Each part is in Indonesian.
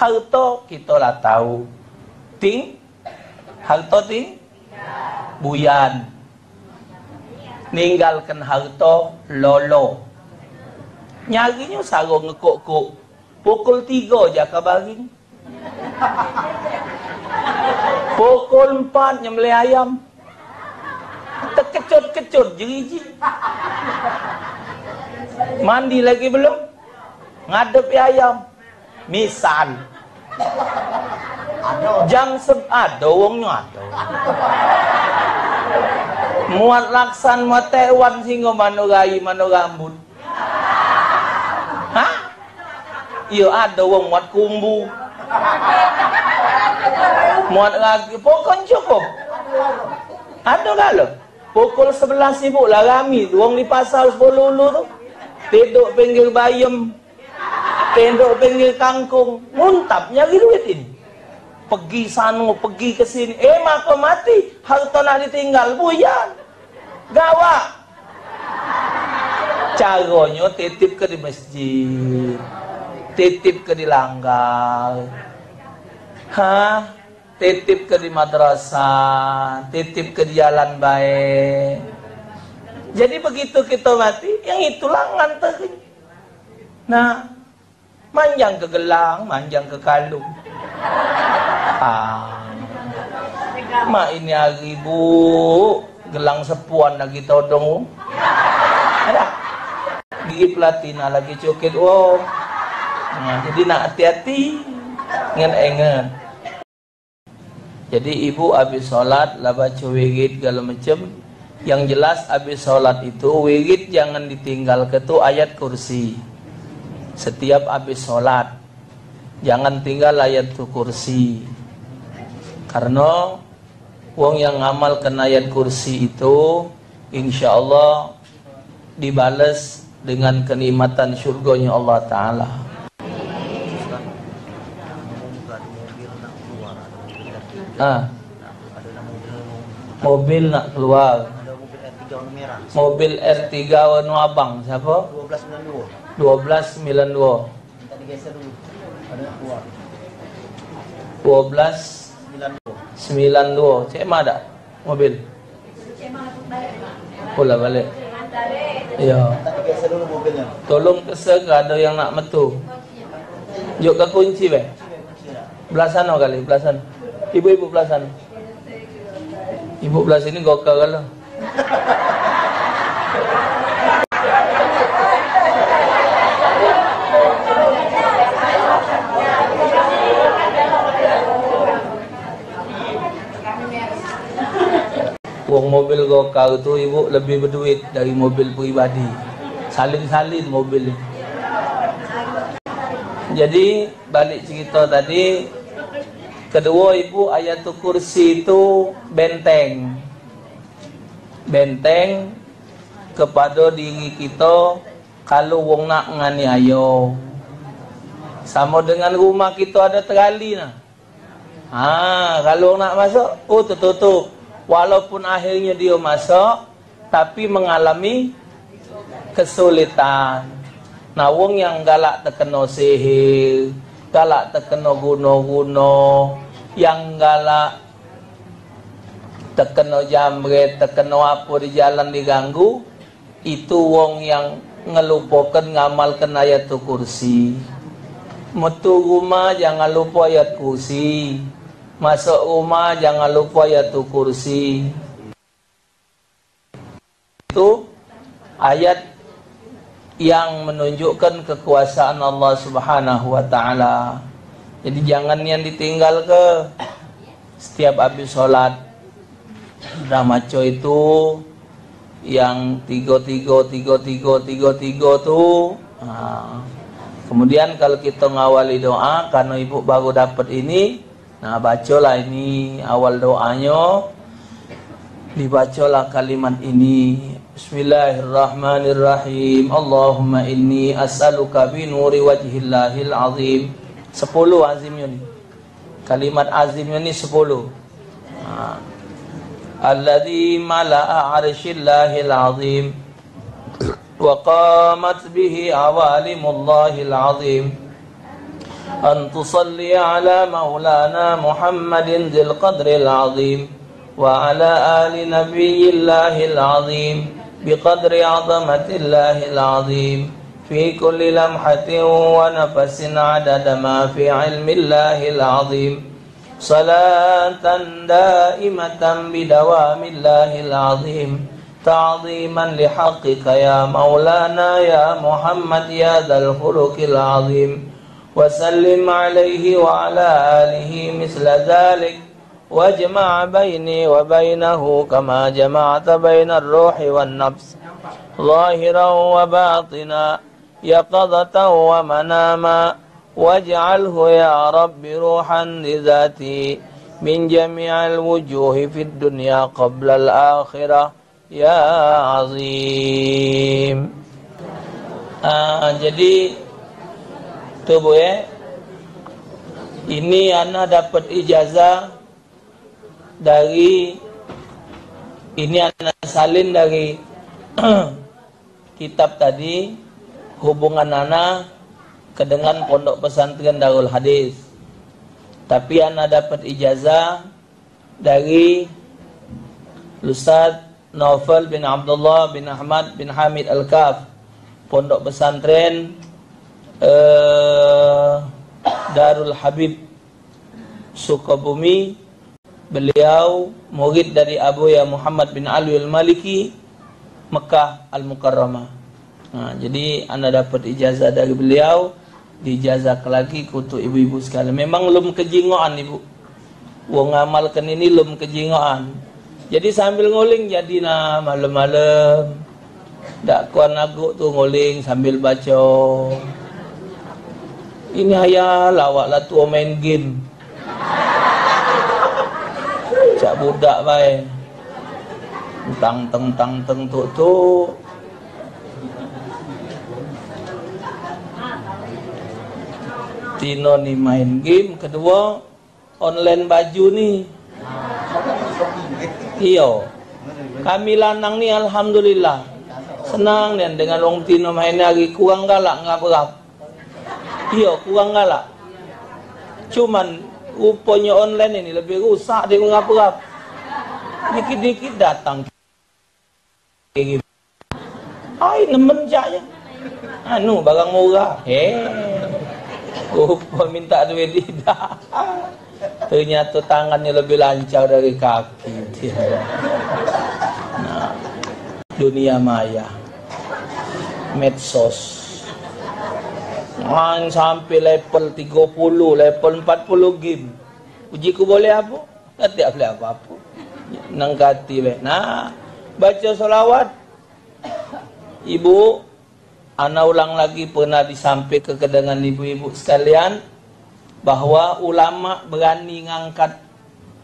Harta kita lah tahu. Ting? Harta ting? Buyan. Ninggalkan harta lolo. Nyarinya sarung ngekuk-kuk. Pukul tiga je kabaring. Pukul empat nyembelih ayam. Terkecut-kecut jeriji. Mandi lagi belum? Ngadepi ayam. Misal. Jam seb ada wongnya ada. Muat laksan muat tewan sehingga manu gai manu rambut. Hah? Iya ada wong muat kumbu. Muat lagi pokok cukup. Ada kalau pukul 11 sibuk lah kami wong di pasar 10 dulu tu. Tidur pinggir bayam. Tidur pinggir kangkung. Muntap nyari duit ini. Pergi sana, pergi ke sini. Eh maka mati. Harta nak ditinggal. Buyan. Gawak. Caranya titip ke di masjid. Titip ke di langgar. Hah? Titip ke di madrasah. Titip ke di jalan baik. Jadi begitu kita mati, yang itulah nganterin. Nah, manjang ke gelang, manjang ke kalung. Ah. Mak ini hari bu, gelang sepuan lagi todong. Ada. Gigi platina lagi cukit. Oh. Nah, jadi nak hati-hati. Ingat-ingat. Jadi ibu habis sholat, lah baca wirid segala macam. Yang jelas habis sholat itu wirid jangan ditinggal ke tu ayat kursi. Setiap habis sholat jangan tinggal ayat kursi. Karena wong yang ngamalkan ayat kursi itu insya Allah dibales dengan kenikmatan surganya Allah Ta'ala. Ah. Mobil nak keluar. Mobil R3 warna abang siapa? 1292. 1292. Tadi geser dulu. Ada keluar. 1292. 92. Cik Ma ada mobil? Pula balik. Ya. Mobilnya. Tolong kesek ada yang nak metu. Yuk ke kunci be. Belah sana kali, belah sana. Ibu-ibu belah sana. Ibu belah sini gokal kalau. Uang mobil gokal tu ibu lebih berduit dari mobil pribadi. Salin-salin mobil. Jadi balik cerita tadi Kedua ibu ayat kursi itu benteng Benteng kepada diri kita Kalau wong nak nganiaya Sama dengan rumah kita ada terali nah. Ha, kalau nak masuk, oh tertutup. Walaupun akhirnya dia masuk, tapi mengalami kesulitan. Nah, wong yang galak terkena sihir, galak terkena guna-guna, yang galak terkena jamret, terkena apa di jalan diganggu, itu wong yang ngelupakan ngamalkan ayat kursi. Metu rumah jangan lupa ayat kursi. Masuk rumah jangan lupa ayat kursi. Itu ayat yang menunjukkan kekuasaan Allah Subhanahu wa taala. Jadi jangan yang ditinggal ke setiap habis sholat. Ramaco itu yang tiga tiga tiga tiga tiga tiga tu. Nah, kemudian kalau kita ngawali doa karena ibu baru dapat ini, nah bacalah ini awal doanya. Dibacalah kalimat ini. Bismillahirrahmanirrahim. Allahumma inni as'aluka binuri wajhillahil azim. Sepuluh azimnya ni. Kalimat azimnya ni sepuluh. Ha. Alladhi mala'a arshillahil azim. Wa qamat bihi awalimullahil azim أن تصلي على مولانا محمد ذي القدر العظيم وعلى آل نبي الله العظيم بقدر عظمة الله العظيم في كل لمحة ونفس عدد ما في علم الله العظيم. صلاة دائمة بدوام الله العظيم. تعظيما لحقك يا مولانا يا محمد يا ذا الخلق العظيم. وسلم عليه وعلى آله مثل ذلك. واجمع بيني وبينه كما جمعت بين الروح والنفس. ظاهرا وباطنا يقظة ومناما. واجعله يا رب روحا لذاتي. من جميع الوجوه في الدنيا قبل الآخرة. يا عظيم. آه jadi bu ya ini anak dapat ijazah dari ini anak salin dari kitab tadi hubungan anak kedengan pondok pesantren Darul Hadis. Tapi anak dapat ijazah dari Ustaz Naufal bin Abdullah bin Ahmad bin Hamid Al-Kaf pondok pesantren uh, Darul Habib Sukabumi beliau murid dari Abu Ya Muhammad bin Ali Al-Maliki Mekah Al-Mukarramah Nah, jadi anda dapat ijazah dari beliau, dijazah lagi kutu ibu-ibu sekalian. Memang lum kejingoan ibu. Wong ngamalkan ini lum kejingoan. Jadi sambil nguling jadi nah malam-malam. Tak kuan aku tu nguling sambil baca. Ini ayah lawak lah tu main game. Cak budak baik. Tang teng tang teng tu tu Tino ni main game kedua online baju ni. Iyo. Kami lanang ni alhamdulillah. Senang dan dengan orang Tino main lagi kurang galak ngap berap iyo kurang galak cuman rupanya online ini lebih rusak dia ngap berap dikit-dikit datang Ay, nemen jaya. Anu, barang murah. Eh. Rupa minta duit tidak. Ternyata tangannya lebih lancar dari kaki. Nah, dunia maya. Medsos. Main sampai level 30, level 40 game. Uji ku boleh apa? Tak boleh apa-apa. Nang kati Nah, baca solawat. Ibu Ana ulang lagi pernah disampaikan ke dengan ibu-ibu sekalian bahwa ulama berani ngangkat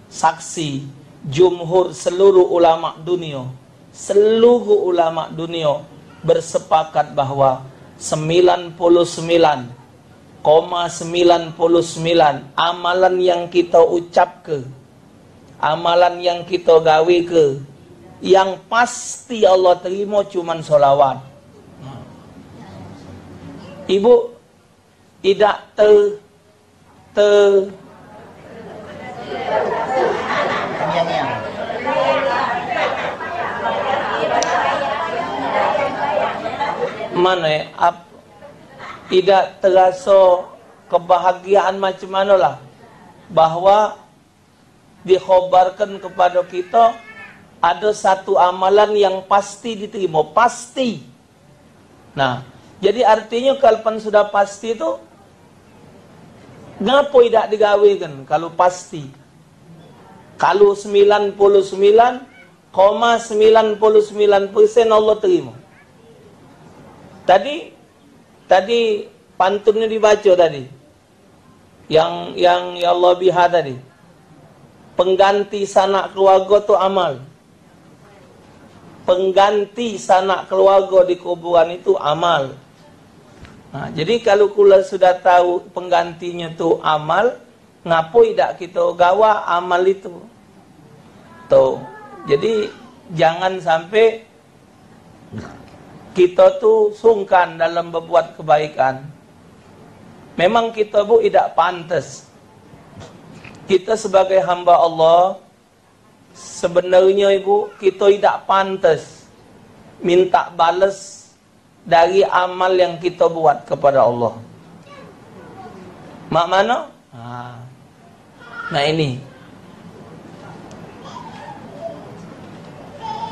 saksi jumhur seluruh ulama dunia seluruh ulama dunia bersepakat bahwa 99,99 amalan yang kita ucap ke amalan yang kita gawe ke yang pasti Allah terima cuman solawat. Ibu tidak ter ter mana ya ap, tidak terasa kebahagiaan macam mana lah bahwa dikhobarkan kepada kita ada satu amalan yang pasti diterima pasti nah jadi artinya kalau sudah pasti itu Ngapa tidak digawekan kalau pasti? Kalau 99,99% persen Allah terima. Tadi tadi pantunnya dibaca tadi. Yang yang ya Allah biha tadi. Pengganti sanak keluarga itu amal. Pengganti sanak keluarga di kuburan itu amal. Nah, jadi kalau kula sudah tahu penggantinya tu amal, ngapo tidak kita gawa amal itu? Tuh. Jadi jangan sampai kita tu sungkan dalam berbuat kebaikan. Memang kita bu tidak pantas. Kita sebagai hamba Allah sebenarnya ibu kita tidak pantas minta balas dari amal yang kita buat kepada Allah. Mak mana? Ha. Nah ini.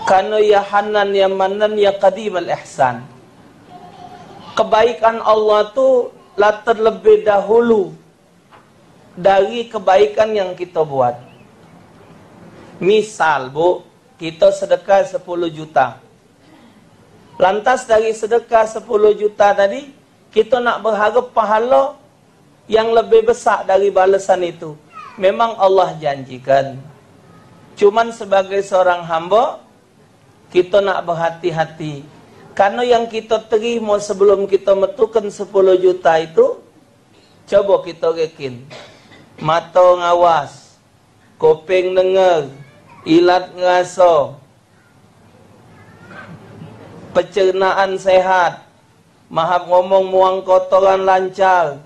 Karena ya Hanan ya Manan ya Qadim al-Ihsan. Kebaikan Allah tu lah terlebih dahulu dari kebaikan yang kita buat. Misal bu, kita sedekah 10 juta. Lantas dari sedekah 10 juta tadi, kita nak berharap pahala yang lebih besar dari balasan itu. Memang Allah janjikan. Cuman sebagai seorang hamba, kita nak berhati-hati. Karena yang kita terima sebelum kita metukan 10 juta itu, coba kita rekin. Mata ngawas, kuping dengar, ilat ngerasa, pencernaan sehat, mahap ngomong muang kotoran lancar,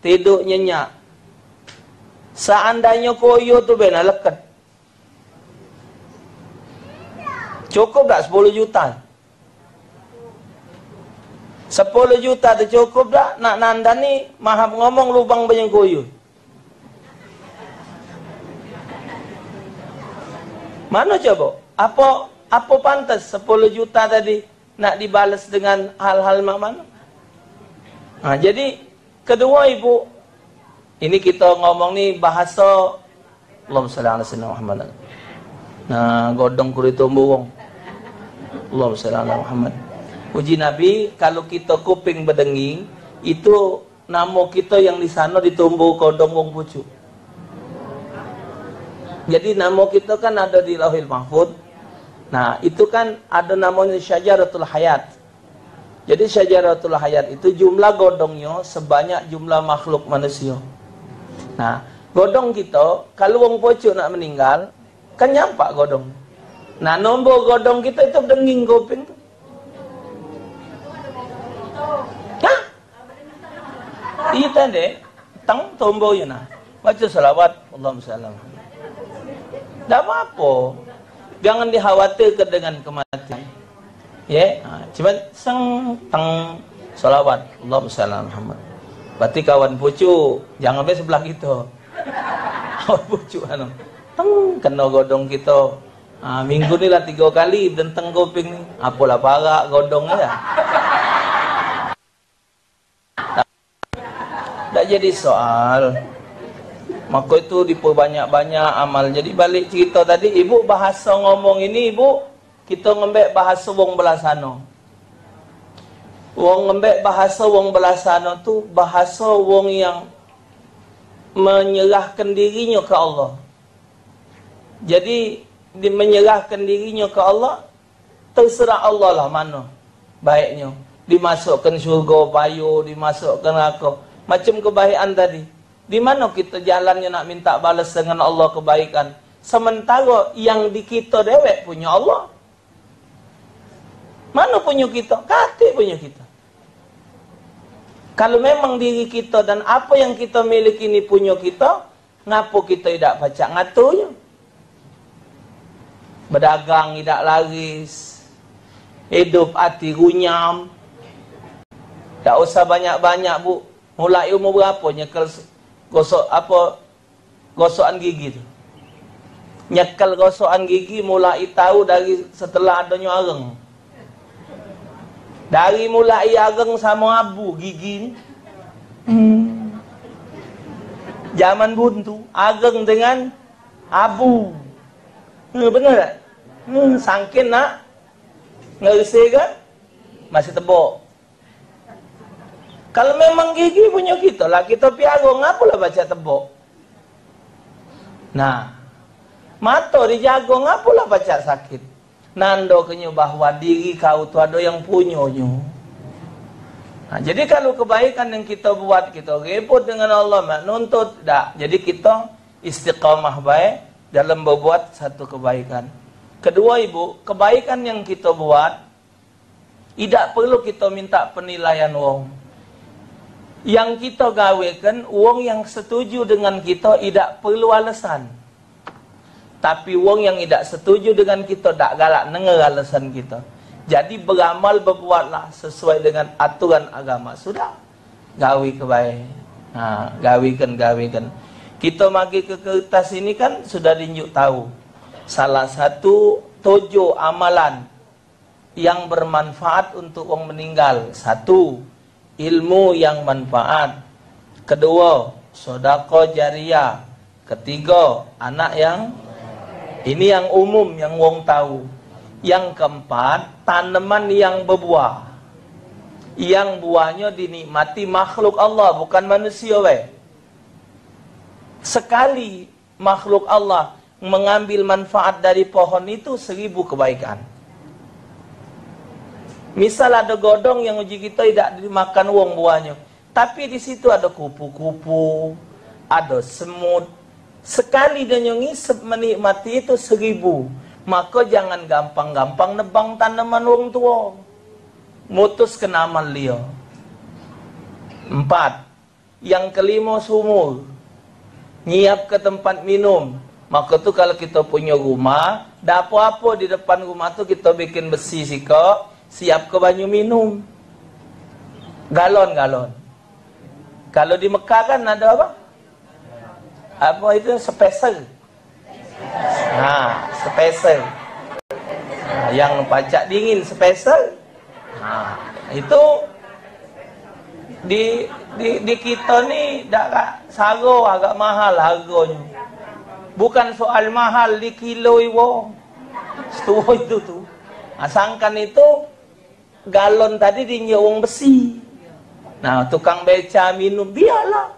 tidur nyenyak. Seandainya koyo tu benar leket. Cukup tak 10 juta? 10 juta tu cukup tak nak nanda ni mahap ngomong lubang banyak koyo. Mana coba? Apa apa pantas 10 juta tadi nak dibalas dengan hal-hal mana? Nah, jadi Kedua ibu, ini kita ngomong nih bahasa Allahumma salli ala sayyidina Muhammad. Nah, godong kulit tumbuh Allahumma salli ala Muhammad. Puji Nabi, kalau kita kuping bedenging, itu nama kita yang di sana ditumbuh kodong wong pucu. Jadi nama kita kan ada di Lauhil Mahfud. Nah, itu kan ada namanya Syajaratul Hayat. Jadi syajaratul hayat itu jumlah godongnya sebanyak jumlah makhluk manusia. Nah, godong kita kalau wong pocok nak meninggal kan nyampak godong. Nah, nombor godong kita itu denging kuping tu. Hah? Iya tadi, tang tombo ya nah. Baca salawat, Allahumma sallam. Tak apa-apa. Jangan dikhawatirkan dengan kematian. Ya, ha, cuman sang tang salawat Allahumma salli Muhammad. Berarti kawan pucu jangan be sebelah kita. Kawan pucu anu. Teng kena godong kita. Ha, minggu ni lah tiga kali denteng kuping ni. Apalah parak godong ya. Tak jadi soal. Maka itu diperbanyak-banyak amal. Jadi balik cerita tadi, ibu bahasa ngomong ini ibu kita ngembek bahasa wong belasano. Wong ngembek bahasa wong belasano tu bahasa wong yang menyerahkan dirinya ke Allah. Jadi menyerahkan dirinya ke Allah terserah Allah lah mana baiknya. Dimasukkan syurga payu, dimasukkan neraka. Macam kebaikan tadi. Di mana kita jalannya nak minta balas dengan Allah kebaikan? Sementara yang di kita dewek punya Allah. Mana punya kita? Kati punya kita. Kalau memang diri kita dan apa yang kita miliki ini punya kita, ngapa kita tidak baca ngaturnya? Berdagang tidak laris. Hidup hati runyam. Tak usah banyak-banyak, Bu. Mulai umur berapa nyekel gosok apa gosokan gigi tu. Nyekel gosokan gigi mulai tahu dari setelah adanya areng. Dari mulai ageng sama abu gigi ni. Hmm. Zaman buntu, ageng dengan abu. Hmm, benar tak? Hmm, sangkin nak ngerisi kan? Masih tebok. Kalau memang gigi punya kita lah, kita piara, ngapalah baca tebok? Nah, mata dijaga, ngapalah baca sakit? nando kenyo bahwa diri kau tu ada yang punyonyo. Nah, jadi kalau kebaikan yang kita buat kita repot dengan Allah mak nuntut dak. Jadi kita istiqamah baik dalam berbuat satu kebaikan. Kedua ibu, kebaikan yang kita buat tidak perlu kita minta penilaian wong. yang kita gawekan uang yang setuju dengan kita tidak perlu alasan. Tapi uang yang tidak setuju dengan kita tak galak dengar alasan kita. Jadi beramal berbuatlah sesuai dengan aturan agama. Sudah. Gawe kebaik. Ha gawikan gawikan kita magi ke kertas ini kan sudah diunjuk tahu salah satu tujuh amalan yang bermanfaat untuk orang meninggal satu ilmu yang manfaat. Kedua, sodako jariah. Ketiga, anak yang ini yang umum yang wong tahu. Yang keempat, tanaman yang berbuah. Yang buahnya dinikmati makhluk Allah, bukan manusia we. Sekali makhluk Allah mengambil manfaat dari pohon itu seribu kebaikan. Misal ada godong yang uji kita tidak dimakan uang buahnya. Tapi di situ ada kupu-kupu, ada semut. Sekali dia ngisep menikmati itu seribu. Maka jangan gampang-gampang nebang tanaman uang tua. Mutus kenaman dia. Empat. Yang kelima sumur. Nyiap ke tempat minum. Maka tu kalau kita punya rumah, dah apa-apa di depan rumah tu kita bikin besi sikap siap ke banyu minum. Galon-galon. Kalau di Mekah kan ada apa? Apa itu special? Ha, special. Ha, yang pajak dingin special. Ha, itu di di di kita ni dak sago agak mahal harganya. Bukan soal mahal di kilo iwo. Setuju itu tu. Asangkan itu galon tadi di uang besi. Nah, tukang beca minum biarlah.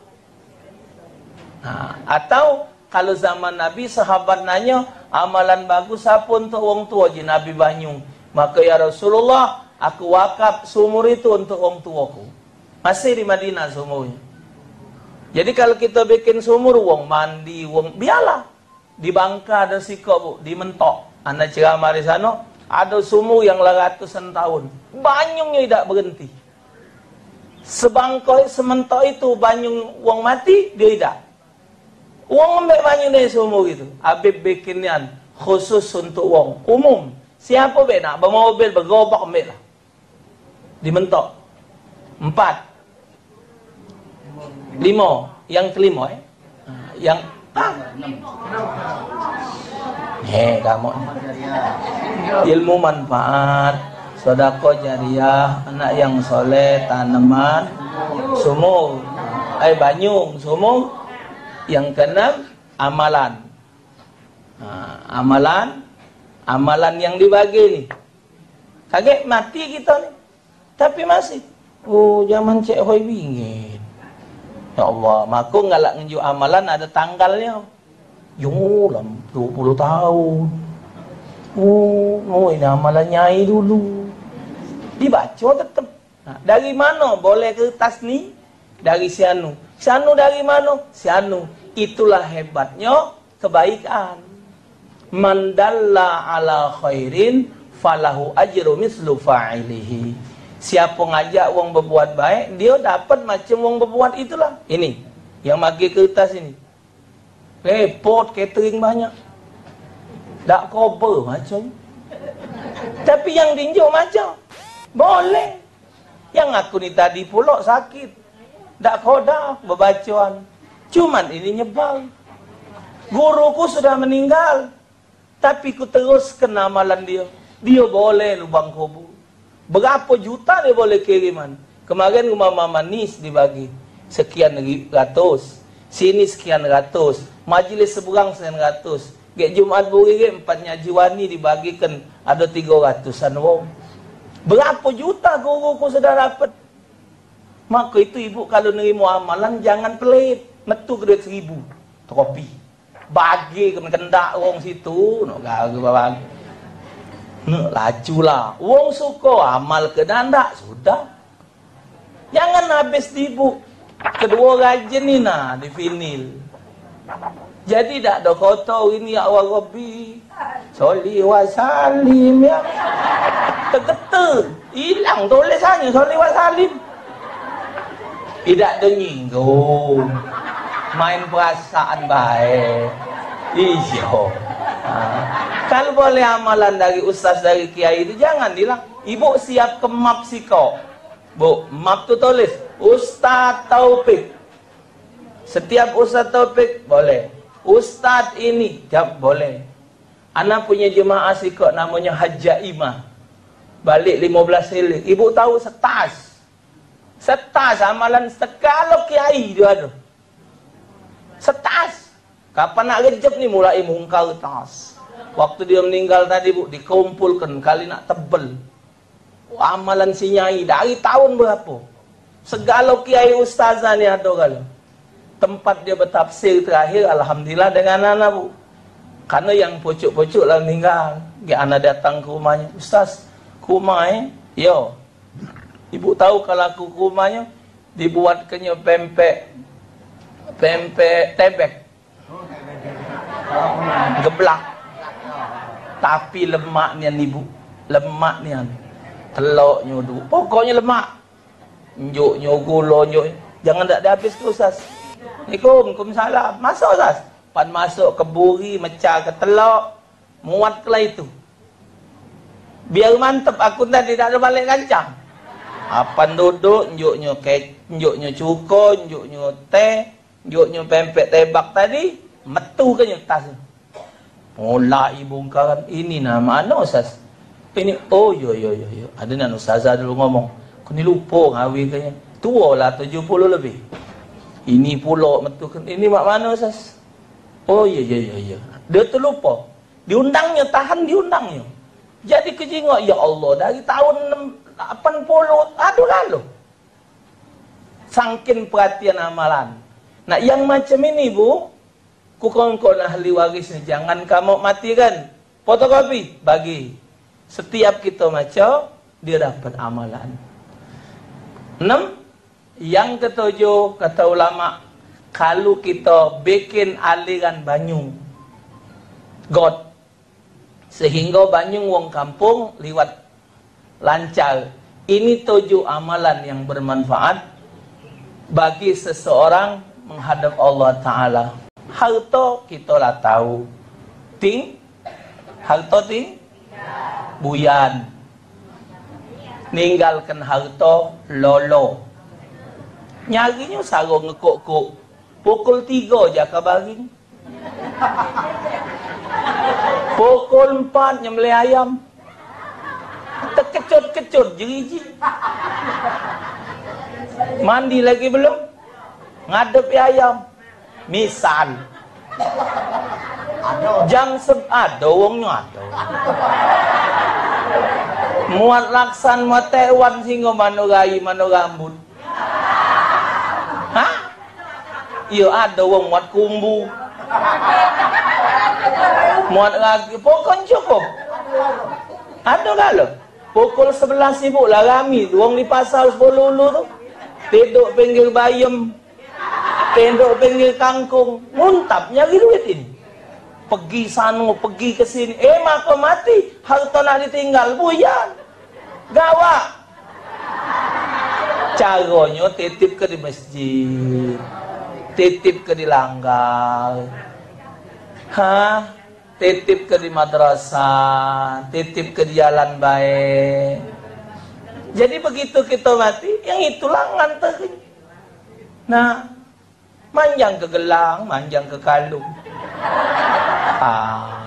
Nah, atau kalau zaman Nabi sahabat nanya amalan bagus apa untuk orang tua je Nabi Banyung. Maka ya Rasulullah, aku wakaf sumur itu untuk orang tuaku. Masih di Madinah sumurnya. Jadi kalau kita bikin sumur, uang mandi, uang biarlah. Di Bangka ada sikap bu, di Mentok. Anak ceramah di sana, ada sumur yang ratusan tahun. Banyungnya tidak berhenti. Sebangkoi sementok itu banyung uang mati, dia tidak. Uang ambil banyung dari sumur itu. Habib bikinnya khusus untuk uang. Umum. Siapa be nak bermobil, bergobak ambil lah. Dimentok. Empat. Lima. Yang kelima eh. Yang ah. Hei kamu ilmu manfaat sodako jariah anak yang soleh tanaman sumur. Ay banyung sumur. Yang keenam amalan. Nah, amalan amalan yang dibagi nih kaget mati kita nih tapi masih. Oh zaman cek hoi bingin ya Allah maku ngalak ngeju amalan ada tanggalnya Yulam 20 tahun. Oh, oh ini amalan nyai dulu. Dibaca tetap. Nah, dari mana boleh kertas ni? Dari si Anu. Si Anu dari mana? Si Anu. Itulah hebatnya kebaikan. Mandalla ala khairin falahu ajru mislu fa'ilihi. Siapa ngajak wong berbuat baik, dia dapat macam wong berbuat itulah. Ini yang bagi kertas ini. Repot catering banyak. Tak cover macam. Tapi yang tinjuk macam. Boleh. Yang aku ni tadi pula sakit. Tak koda berbacaan. Cuman ini nyebal. Guruku sudah meninggal. Tapi ku terus kena amalan dia. Dia boleh lubang kubur. Berapa juta dia boleh kiriman. Kemarin rumah mama nis dibagi. Sekian ratus. Sini sekian ratus majlis seberang 900 Gek Jumat buri empatnya jiwani dibagikan ada 300an wong. Berapa juta guru ku sudah dapat? Maka itu ibu kalau nerima amalan jangan pelit. Metu ke duit seribu. Tropi. Bagi ke kendak wong situ. Nak gagal bagi. Laju lah. Wong suka amal ke dandak. Sudah. Jangan habis dibu. Kedua rajin ni nah di vinil. Jadi tak ada kota ini ya Allah Rabbi. Soli wa salim ya. Tergeta. Hilang tulisannya soli wa salim. Tidak ada nyinggung. Main perasaan baik. Iyo. Nah, kalau boleh amalan dari ustaz dari kiai itu jangan bilang, ibu siap ke map siko. Bu, map tu tulis Ustaz Taufik. Setiap Ustaz Taufik boleh. Ustaz ini jawab boleh. Anak punya jemaah sikok namanya Hajaimah. Balik 15 silik. Ibu tahu setas. Setas amalan sekalo kiai dia ada. Setas. Kapan nak rejep ni mulai mungkal tas. Waktu dia meninggal tadi bu dikumpulkan kali nak tebel. Amalan si nyai dari tahun berapa? Segala kiai ustazah ni ada kali. Tempat dia bertafsir terakhir alhamdulillah dengan anak bu. Karena yang pucuk-pucuk lah meninggal. Dia anak datang ke rumahnya. Ustaz, ke rumah eh? Yo. Ibu tahu kalau aku ke rumahnya dibuatkannya pempek pempek tebek geblak tapi lemaknya ni bu. Lemaknya teloknya tu pokoknya lemak. Njuknya gula njuk. Jangan tak ada habis tu ustaz. Assalamualaikum. Salam masuk ustaz. Pan masuk ke buri mecah ke telok. Muat kelah itu. Biar mantep aku tadi tak ada balik kancang apa duduk njuknya kek njuknya cuko njuknya teh njuknya pempek tebak tadi metu kan tas Mola ibu kan ini nama mana ustaz? Ini oh yo yo yo yo. Ada nan ustazah dulu ngomong. Aku ni lupa ngawi kayaknya. Tua lah 70 lebih. Ini pula metu kan ini mak mana ustaz? Oh iya iya iya iya. Dia terlupa. Diundangnya tahan diundangnya. Jadi kejengok ya Allah dari tahun 80 aduh lalu. Sangkin perhatian amalan. Nah yang macam ini bu, kukongkon ahli warisnya jangan kamu matikan. Fotokopi bagi. Setiap kita maco dia dapat amalan. Enam yang ketujuh kata ulama kalau kita bikin aliran banyu God sehingga banyu wong kampung liwat lancar ini tujuh amalan yang bermanfaat bagi seseorang menghadap Allah Ta'ala harta kita lah tahu. Ting? Harta ting? Buyan. Ninggalkan harta lolo. Nyarinya sarung ngekuk-kuk. Pukul tiga je kabarin. Pukul empat nyembelih ayam. Terkecut-kecut jeriji. Mandi lagi belum? Ngadep ayam misal jam seb ada wongnya ada. Muat laksan muat tewan sehingga mana gai mana rambut hah? Iya ada wong muat kumbu. Muat lagi pokoknya cukup. Ada kalau pukul sebelas sibuk lah kami wong di pasar sepuluh tu. Tidur pinggir bayam tendok pinggir kangkung muntap nyari duit ini pergi sana pergi ke sini. Eh maka mati harta nak ditinggal buyan. Gawak caranya titip ke di masjid titip ke di langgar. Ha titip ke di madrasah titip ke di jalan baik. Jadi begitu kita mati yang itulah nganterin nah Manjang ke gelang, manjang ke kalung. Ah.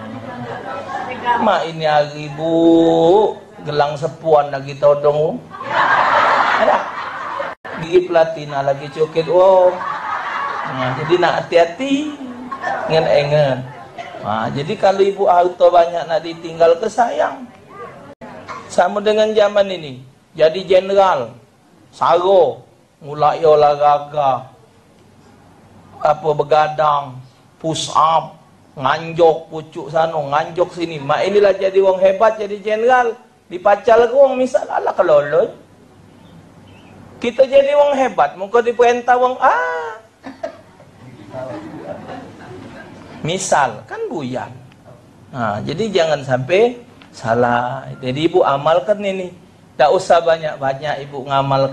Mak ini hari bu, gelang sepuan lagi todong. Ada. Gigi platina lagi cokit. Oh. Nah, jadi nak hati-hati. Ingat-ingat. Nah, jadi kalau ibu auto banyak nak ditinggal ke sayang. Sama dengan zaman ini. Jadi general. Saro. Mulai olahraga apa begadang, push up, nganjok pucuk sana, nganjok sini. Mak inilah jadi wong hebat, jadi general. Dipacal ke wong misal ala keloloi. Kita jadi wong hebat, muka diperintah wong ah. Misal kan buyan. Nah, jadi jangan sampai salah. Jadi ibu amalkan ini. Tak usah banyak-banyak ibu ngamal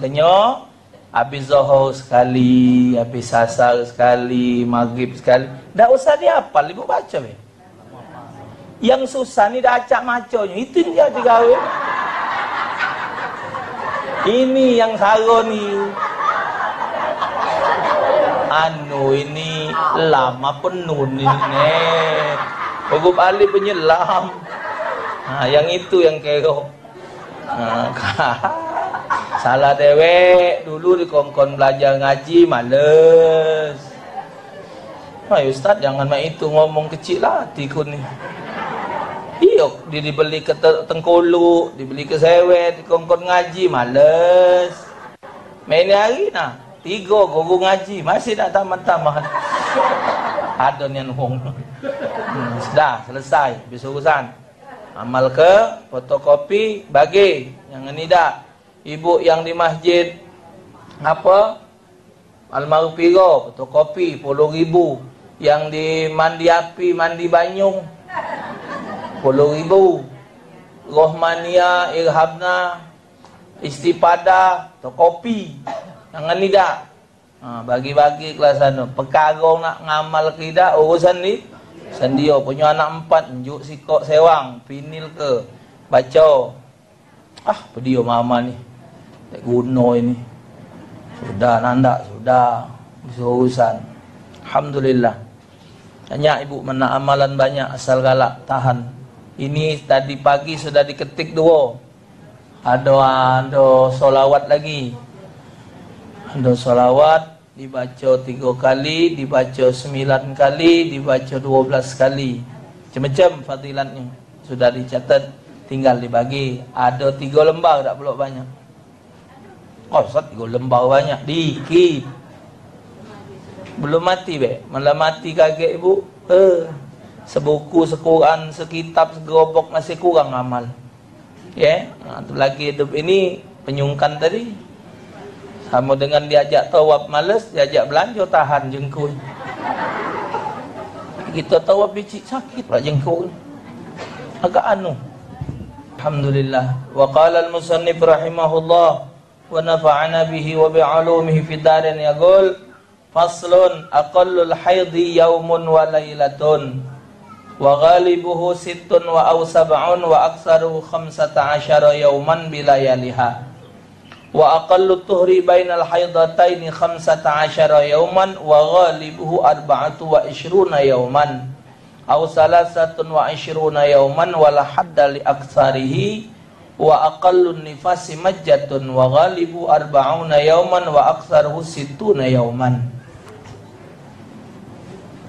Habis Zohor sekali, habis Asar sekali, Maghrib sekali. Tak usah dia apa, ibu baca be. Yang susah ni dah acak maconya, itu dia digawe. Ini yang saro ni. Anu ini lama penun ini. Huruf alif penyelam. Nah, yang itu yang kerok. Nah, salah dewek dulu di kongkon belajar ngaji males. Wah, Ustaz jangan main itu ngomong kecil lah tikun ni. Iyo, dia dibeli ke tengkulu, dibeli ke sewet, di kongkon ngaji males. Main hari nah, tiga guru ngaji masih nak tamat-tamat. Ada yang hong. Hmm, sudah selesai, bisa urusan amal ke fotokopi bagi yang ini dak ibu yang di masjid. Apa? Almarhum piro fotokopi puluh ribu. Yang di mandi api mandi banyung puluh ribu. Rohmania irhabna istipada fotokopi yang ini dak ha, bagi-bagi kelas anu. Perkara nak ngamal tidak urusan ni. Sandio punya anak empat Njuk sikok sewang Pinil ke. Baca. Ah pedio mama ni Tak guna ini Sudah nanda Sudah. Urusan. Alhamdulillah. Tanya ibu mana amalan banyak Asal galak tahan. Ini tadi pagi sudah diketik dua. Ada Ada solawat lagi. Ada solawat dibaca tiga kali, dibaca sembilan kali, dibaca dua belas kali. Macam-macam fadilatnya. Sudah dicatat, tinggal dibagi. Ada tiga lembar tak perlu banyak. Oh, Ustaz, tiga lembar banyak. Dikit. Belum mati, be. Malah mati kaget ibu. Eh, sebuku, sekuran, sekitab, segerobok masih kurang amal. Ya, yeah? nah, lagi hidup ini penyungkan tadi. Sama dengan diajak tawaf males, diajak belanja tahan jengkul. Kita tawaf bicik sakit pula jengkul. Agak anu. Alhamdulillah. Wa qala al-musannif rahimahullah wa nafa'ana bihi wa bi'alumihi fi darin yaqul faslun aqallul haidhi yaumun wa lailatun wa ghalibuhu sittun wa aw sab'un wa aktsaruhu khamsata asyara yauman bilayaliha wa aqallu tuhri bainal haidataini khamsata asyara yauman wa ghalibuhu arba'atu wa wa ishruna yauman wala hadda li aktsarihi wa aqallu nifasi majjatun wa ghalibu arba'una yauman wa aktsaruhu sittuna yauman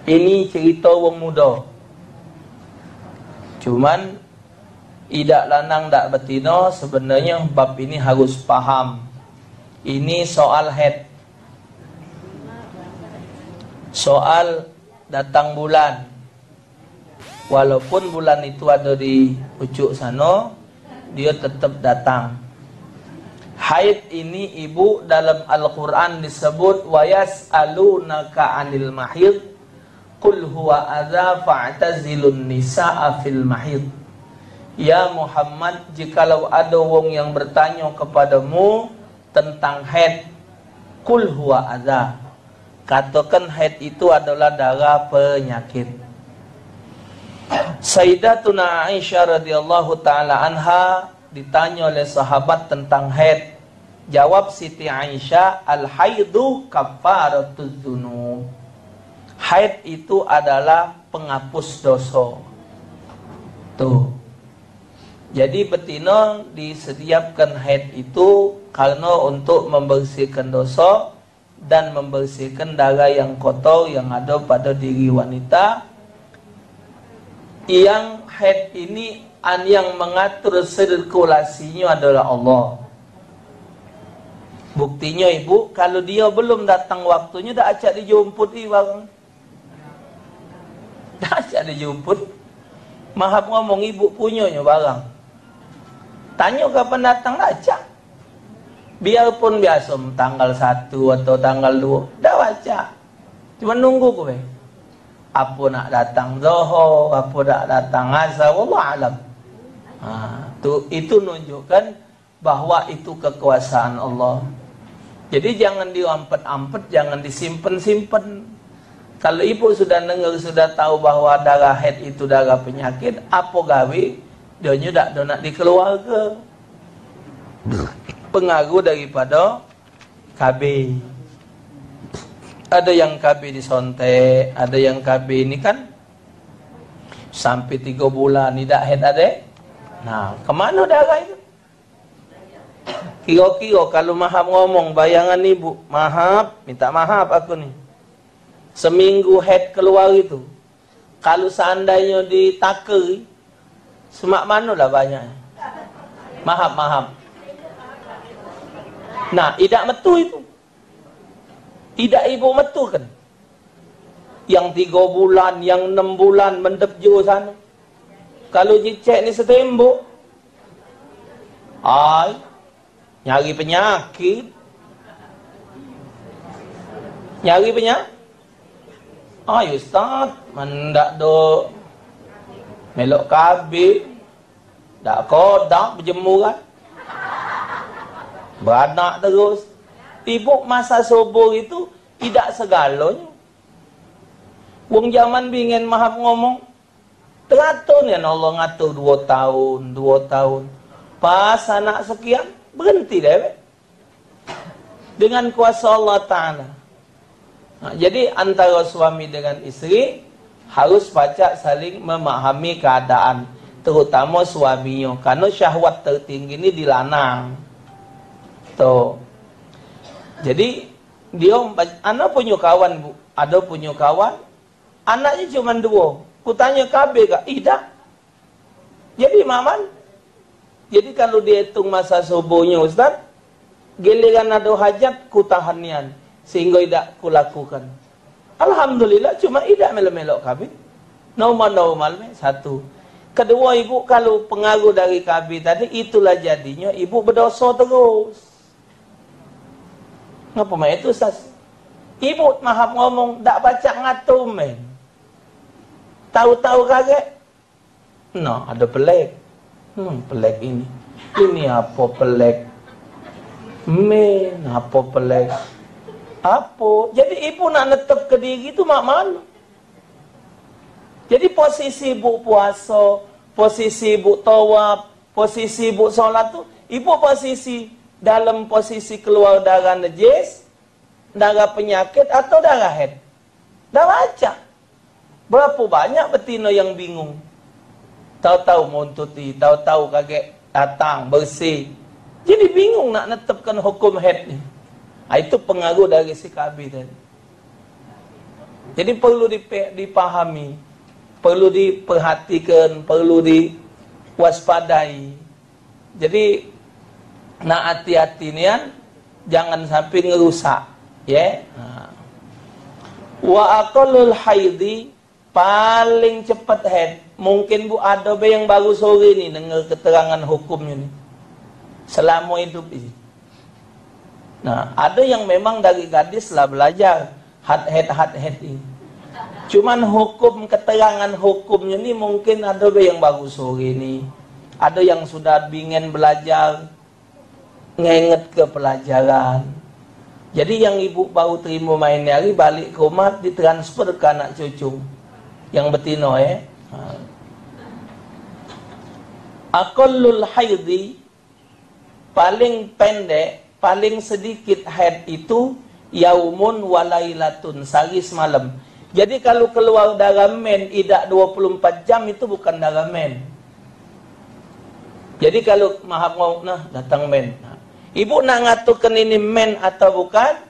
ini cerita wong muda cuman Idak lanang dak betina sebenarnya bab ini harus paham. Ini soal head. Soal datang bulan. Walaupun bulan itu ada di pucuk sana, dia tetap datang. Haid ini ibu dalam Al-Quran disebut wayas alunaka anil mahid Qul huwa adza fa'tazilun nisa'a fil mahid Ya Muhammad, jikalau ada wong yang bertanya kepadamu tentang haid, kul huwa adza. Katakan haid itu adalah darah penyakit. Sayyidatuna Aisyah radhiyallahu taala anha ditanya oleh sahabat tentang haid. Jawab Siti Aisyah, al-haidu kafaratuz dzunub. Haid itu adalah penghapus dosa. Tuh. Jadi betina disediakan haid itu karena untuk membersihkan dosa dan membersihkan darah yang kotor yang ada pada diri wanita. Yang haid ini an yang mengatur sirkulasinya adalah Allah. Buktinya ibu, kalau dia belum datang waktunya, dah acak dijemput ibu. Dah acak dijemput. Mahab ngomong ibu punyanya barang. Tanya kapan datang baca. Biarpun biasa tanggal 1 atau tanggal 2, dah baca. Cuma nunggu kowe. Apa nak datang Zohor, apa nak datang Asar, Allah alam. Ha, tu, itu menunjukkan bahawa itu kekuasaan Allah. Jadi jangan diampet-ampet, jangan disimpan-simpan. Kalau ibu sudah dengar, sudah tahu bahwa darah head itu darah penyakit, apa gawe? Dia nyedak nak dikeluarga. Pengaruh daripada KB. Ada yang KB disontek, ada yang KB ini kan sampai tiga bulan tidak head ada. Nah, ke mana darah itu? Kira-kira kalau mahab ngomong bayangan ibu, mahab, minta maaf aku nih. Seminggu head keluar itu. Kalau seandainya ditaker semak mana lah banyak. Mahab mahab nah tidak metu itu tidak ibu metu kan yang tiga bulan yang enam bulan mendebjo sana kalau dicek ni setembok ay nyari penyakit nyari penyakit ya Ustaz, mendak do melok kabe. Dak kodak berjemuran. Beranak terus. Ibu masa subuh itu tidak segalanya. Wong zaman bingin mahap ngomong. Teratur ya Allah ngatur dua tahun, dua tahun. Pas anak sekian, berhenti deh. Dengan kuasa Allah Ta'ala. Nah, jadi antara suami dengan isteri harus baca saling memahami keadaan terutama suaminya karena syahwat tertinggi ini dilanang tuh jadi dia anak punya kawan bu ada punya kawan anaknya cuma dua kutanya KB kak tidak jadi maman jadi kalau dihitung masa subuhnya Ustaz giliran ada hajat kutahanian sehingga tidak kulakukan. Alhamdulillah cuma tidak melok-melok kami. Normal-normal satu. Kedua ibu kalau pengaruh dari kami tadi itulah jadinya ibu berdosa terus. Ngapa mah itu sas? Ibu mahap ngomong tak baca ngatur men. Tahu-tahu kaget. No, ada pelek. Hmm, pelek ini. Ini apa pelek? Men, apa pelek? Apa? Jadi ibu nak netep ke diri itu mak mana? Jadi posisi ibu puasa, posisi ibu tawab, posisi ibu solat tu, ibu posisi dalam posisi keluar darah najis, darah penyakit atau darah head. Dah baca. Berapa banyak betina yang bingung. Tahu-tahu muntuti, tahu-tahu kaget datang bersih. Jadi bingung nak netepkan hukum head ni. Ha, itu pengaruh dari si Kabi tadi. Jadi perlu dipahami, perlu diperhatikan, perlu diwaspadai. Jadi nak hati-hati nian jangan sampai ngerusak, ya. Yeah? Wa aqallul haidi paling cepat head. Mungkin Bu ada yang baru sore ni dengar keterangan hukumnya ni. Selama hidup ini. Nah, ada yang memang dari gadis lah belajar hard head hard head ini. Cuman hukum keterangan hukumnya ini mungkin ada yang bagus sore ini. Ada yang sudah bingin belajar ngenget ke pelajaran. Jadi yang ibu baru terima main hari balik ke rumah ditransfer ke anak cucu yang betino eh. Ha. Aqallul haidi paling pendek paling sedikit haid itu yaumun walailatun sehari semalam. Jadi kalau keluar darah men tidak 24 jam itu bukan darah men. Jadi kalau mahab mau nah datang men. Ibu nak ngaturkan ini men atau bukan?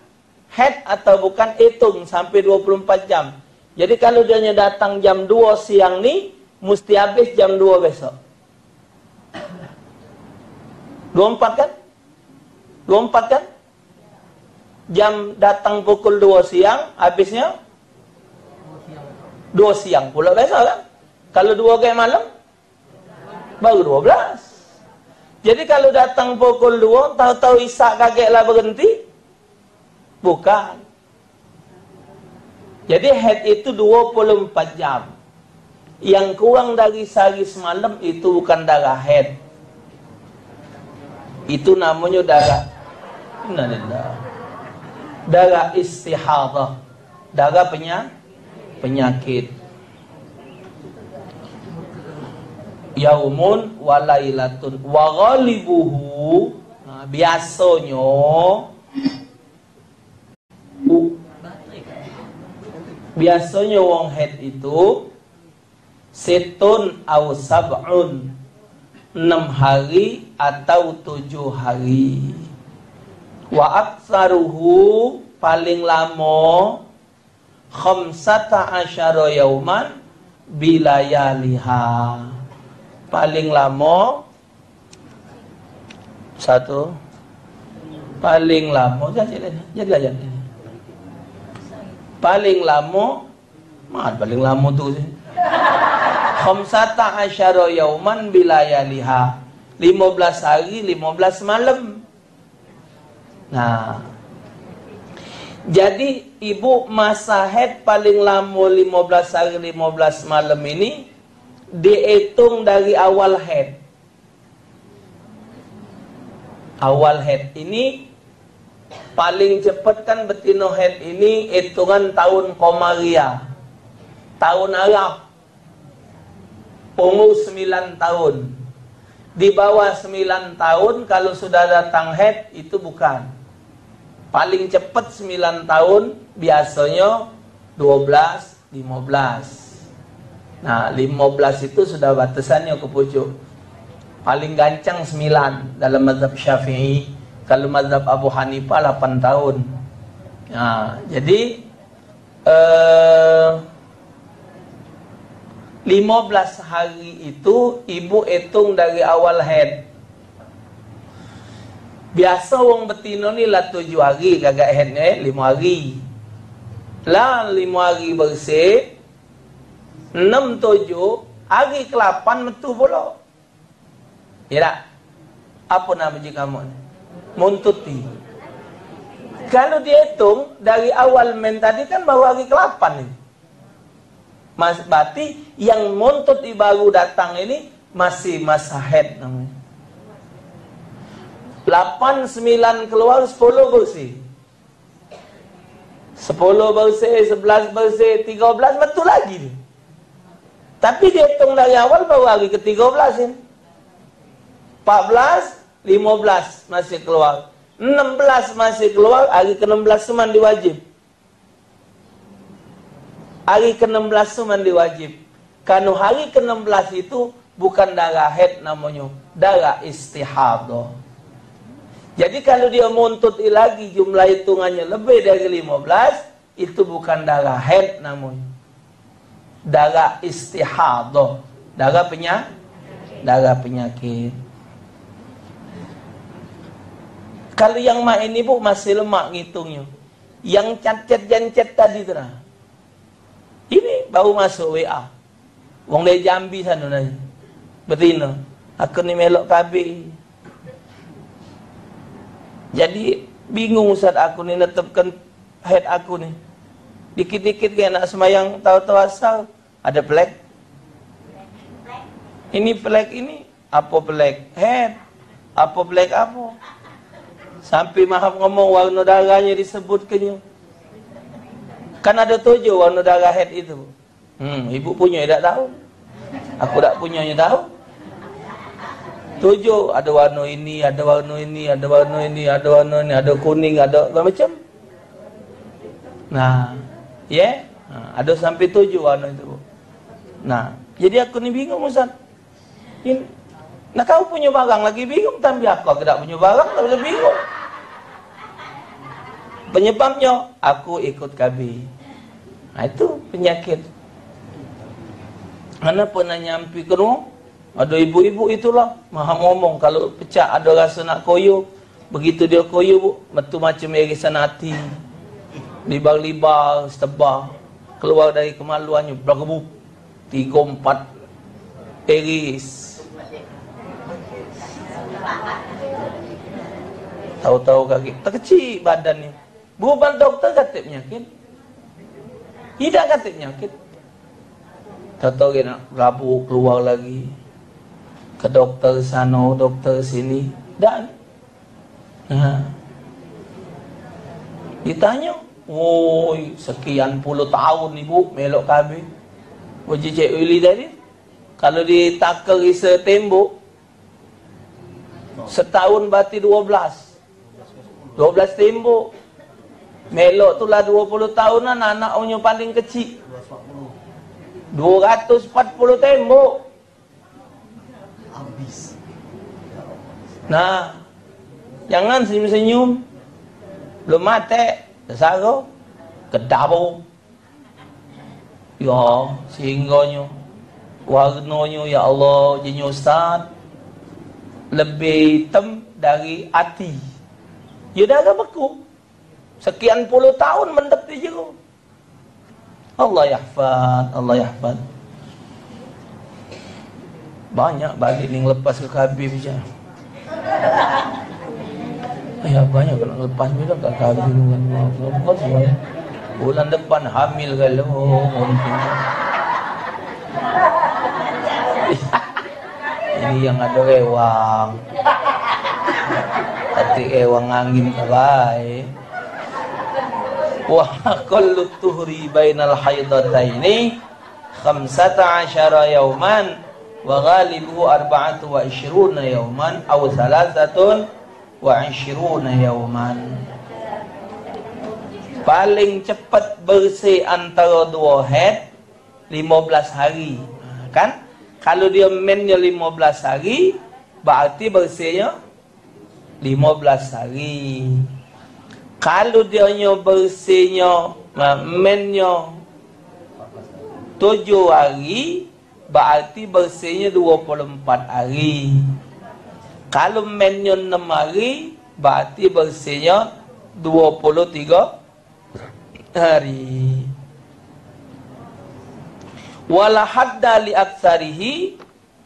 Head atau bukan hitung sampai 24 jam. Jadi kalau dia datang jam 2 siang ni mesti habis jam 2 besok. 24 kan? 24 kan? Jam datang pukul 2 siang, habisnya 2 siang pula biasa kan? Kalau 2 kayak malam, baru 12. Jadi kalau datang pukul 2, tahu-tahu isak kagetlah berhenti? Bukan. Jadi head itu 24 jam. Yang kurang dari sehari semalam itu bukan darah head. Itu namanya darah Innalillah. darah istihadah darah penya, penyakit yaumun walailatun wa ghalibuhu. Nah, biasanya biasanya wong head itu setun au sab'un enam hari atau tujuh hari. Wa aksaruhu paling lama khamsata asyara yauman bilayaliha paling lama? Satu. Paling lama jadi jadi jadi paling lama? Mat paling lama tu sih? Khamsata asyara yauman bilayaliha 15 hari 15 malam. Nah. Jadi ibu masa head paling lama 15 hari 15 malam ini dihitung dari awal head awal head ini paling cepat kan betina head ini hitungan tahun Komaria. Tahun Arab. Umur 9 tahun. Di bawah 9 tahun kalau sudah datang head itu bukan. Paling cepat 9 tahun biasanya 12, 15. Nah, 15 itu sudah batasannya ke pucuk. Paling gancang 9 dalam mazhab Syafi'i kalau mazhab Abu Hanifah 8 tahun. Nah, jadi eh, 15 hari itu ibu hitung dari awal head. Biasa wong betina ni lah tujuh hari gagak headnya eh, lima hari. Lah lima hari bersih. Enam tujuh hari ke lapan metu pula. Ya? Apa nama jika kamu ni? muntuti. Kalau dihitung dari awal men tadi kan baru hari ke-8 ini. Mas berarti yang muntut di baru datang ini masih masa head namanya. 8 9 keluar 10 bersih. 10 bersih, 11 bersih, 13 betul lagi. Tapi dihitung dari awal baru hari ke-13 ini. 14 15 masih keluar. 16 masih keluar hari ke-16 cuman diwajib. Hari ke-16 cuman diwajib. Karena hari ke-16 itu bukan darah head namanya darah istihadah. Jadi kalau dia muntut lagi jumlah hitungannya lebih dari 15 itu bukan darah head namanya darah istihadah darah penyakit darah penyakit Kalau yang mak ini bu masih lemak ngitungnya. Yang cacat jancet tadi tu nah. Ini baru masuk WA. Wong dari Jambi sana nanya. Betina. Aku ni melok kabe. Jadi bingung Ustaz aku ni netapkan head aku ni. Dikit-dikit kayak nak semayang tahu-tahu asal. Ada plek. Ini plek ini. Apa plek? Head. Apa plek apa? Sampai maham ngomong warna darahnya disebutkannya. Kan ada tujuh warna darah head itu. Hmm, ibu punya tak tahu. Aku tak punya tahu. Tujuh ada warna ini, ada warna ini, ada warna ini, ada warna ini, ada kuning, ada macam. Nah, ya, nah, ada sampai tujuh warna itu. Nah, jadi aku ni bingung Ustaz. Ini Nah kau punya barang lagi bingung tapi aku tidak punya barang tapi bingung. Penyebabnya aku ikut kabi. Nah itu penyakit. Mana pernah nyampi ke rumah? Ada ibu-ibu itulah maha ngomong kalau pecah ada rasa nak koyo. Begitu dia koyo bu, macam irisan hati. Libar-libar, setebah. Keluar dari kemaluannya, bergebu. Tiga, empat iris Tahu-tahu kaki terkecil badannya. Bukan dokter kata penyakit. Tidak kata penyakit. Tahu-tahu kena rabu keluar lagi. Ke dokter sana, dokter sini. Dan. Nah. Ditanya, woi sekian puluh tahun ibu melok kami. Wajib cek Willy tadi. Kalau ditakel isa tembok, setahun berarti dua belas. Dua belas tembok. Melok tu lah dua puluh tahunan anak punya paling kecil. Dua ratus empat puluh tembok. Habis. Nah, jangan senyum-senyum. Belum mati, tersara, kedabo. Ya, sehingganya warnanya ya Allah jadi ustaz lebih hitam dari hati. Ya agak beku. Sekian puluh tahun mendek di jeru. Allah yahfad, Allah yahfad. Banyak balik ni lepas ke kabir je. Ya banyak kalau lepas bila kat kabir dengan lepas semua. Bulan depan hamil kalau mungkin. Ini yang ada rewang. Tapi rewang angin baik. Wa kullu tuhri bainal haidataini khamsata asyara yauman wa ghalibuhu arba'atu wa ishruna yauman aw salasatun wa ishruna yauman paling cepat bersih antara dua head 15 hari. Kan? Kalau dia mennya 15 hari berarti bersihnya 15 hari. Kalau dia nya bersihnya mennya 7 hari berarti bersihnya 24 hari kalau mennya 6 hari berarti bersihnya 23 hari. Wala hadda li aksarihi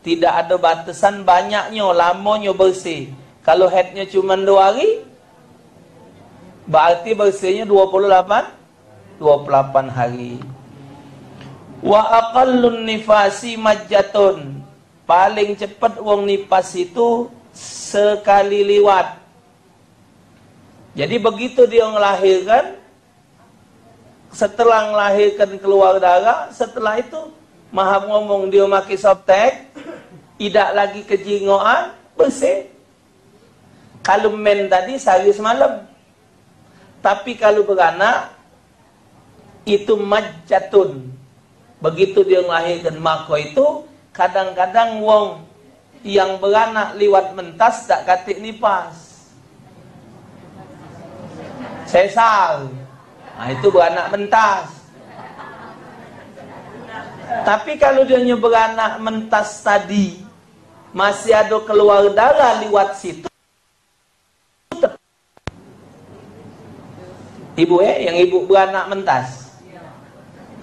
tidak ada batasan banyaknya lamanya bersih. Kalau headnya cuma dua hari berarti bersihnya 28 28 hari. Wa aqallun nifasi majjatun. Paling cepat wong nipas itu sekali liwat. Jadi begitu dia melahirkan setelah melahirkan keluar darah setelah itu maha ngomong dia maki softtek tidak lagi kejingoan bersih. Kalau men tadi sehari semalam. Tapi kalau beranak itu majatun. Begitu dia melahirkan mako itu kadang-kadang wong yang beranak liwat mentas tak katik nipas. Sesal. Nah, itu beranak mentas. Tapi kalau dia beranak mentas tadi masih ada keluar darah liwat situ Ibu eh yang ibu beranak mentas.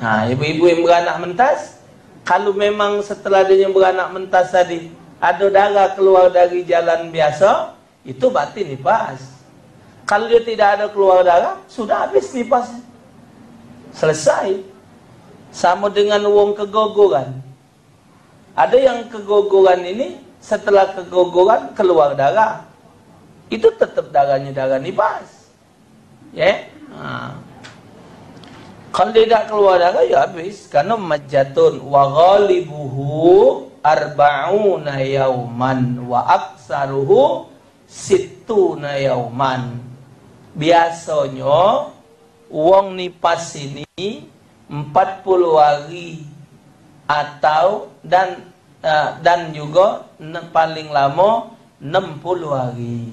Ha, ibu-ibu yang beranak mentas, kalau memang setelah dia beranak mentas tadi ada darah keluar dari jalan biasa, itu berarti nipas. Kalau dia tidak ada keluar darah, sudah habis nipas. Selesai. Sama dengan wong kegogoran. Ada yang kegogoran ini setelah kegogoran keluar darah. Itu tetap darahnya darah nipas. Ya. Yeah? Ha. Kalau dia tak keluar darah ya habis karena majatun wa ghalibuhu arba'una yauman wa aksaruhu sittuna yauman. Biasanya wong nipas ini 40 hari atau dan uh, dan juga paling lama 60 hari.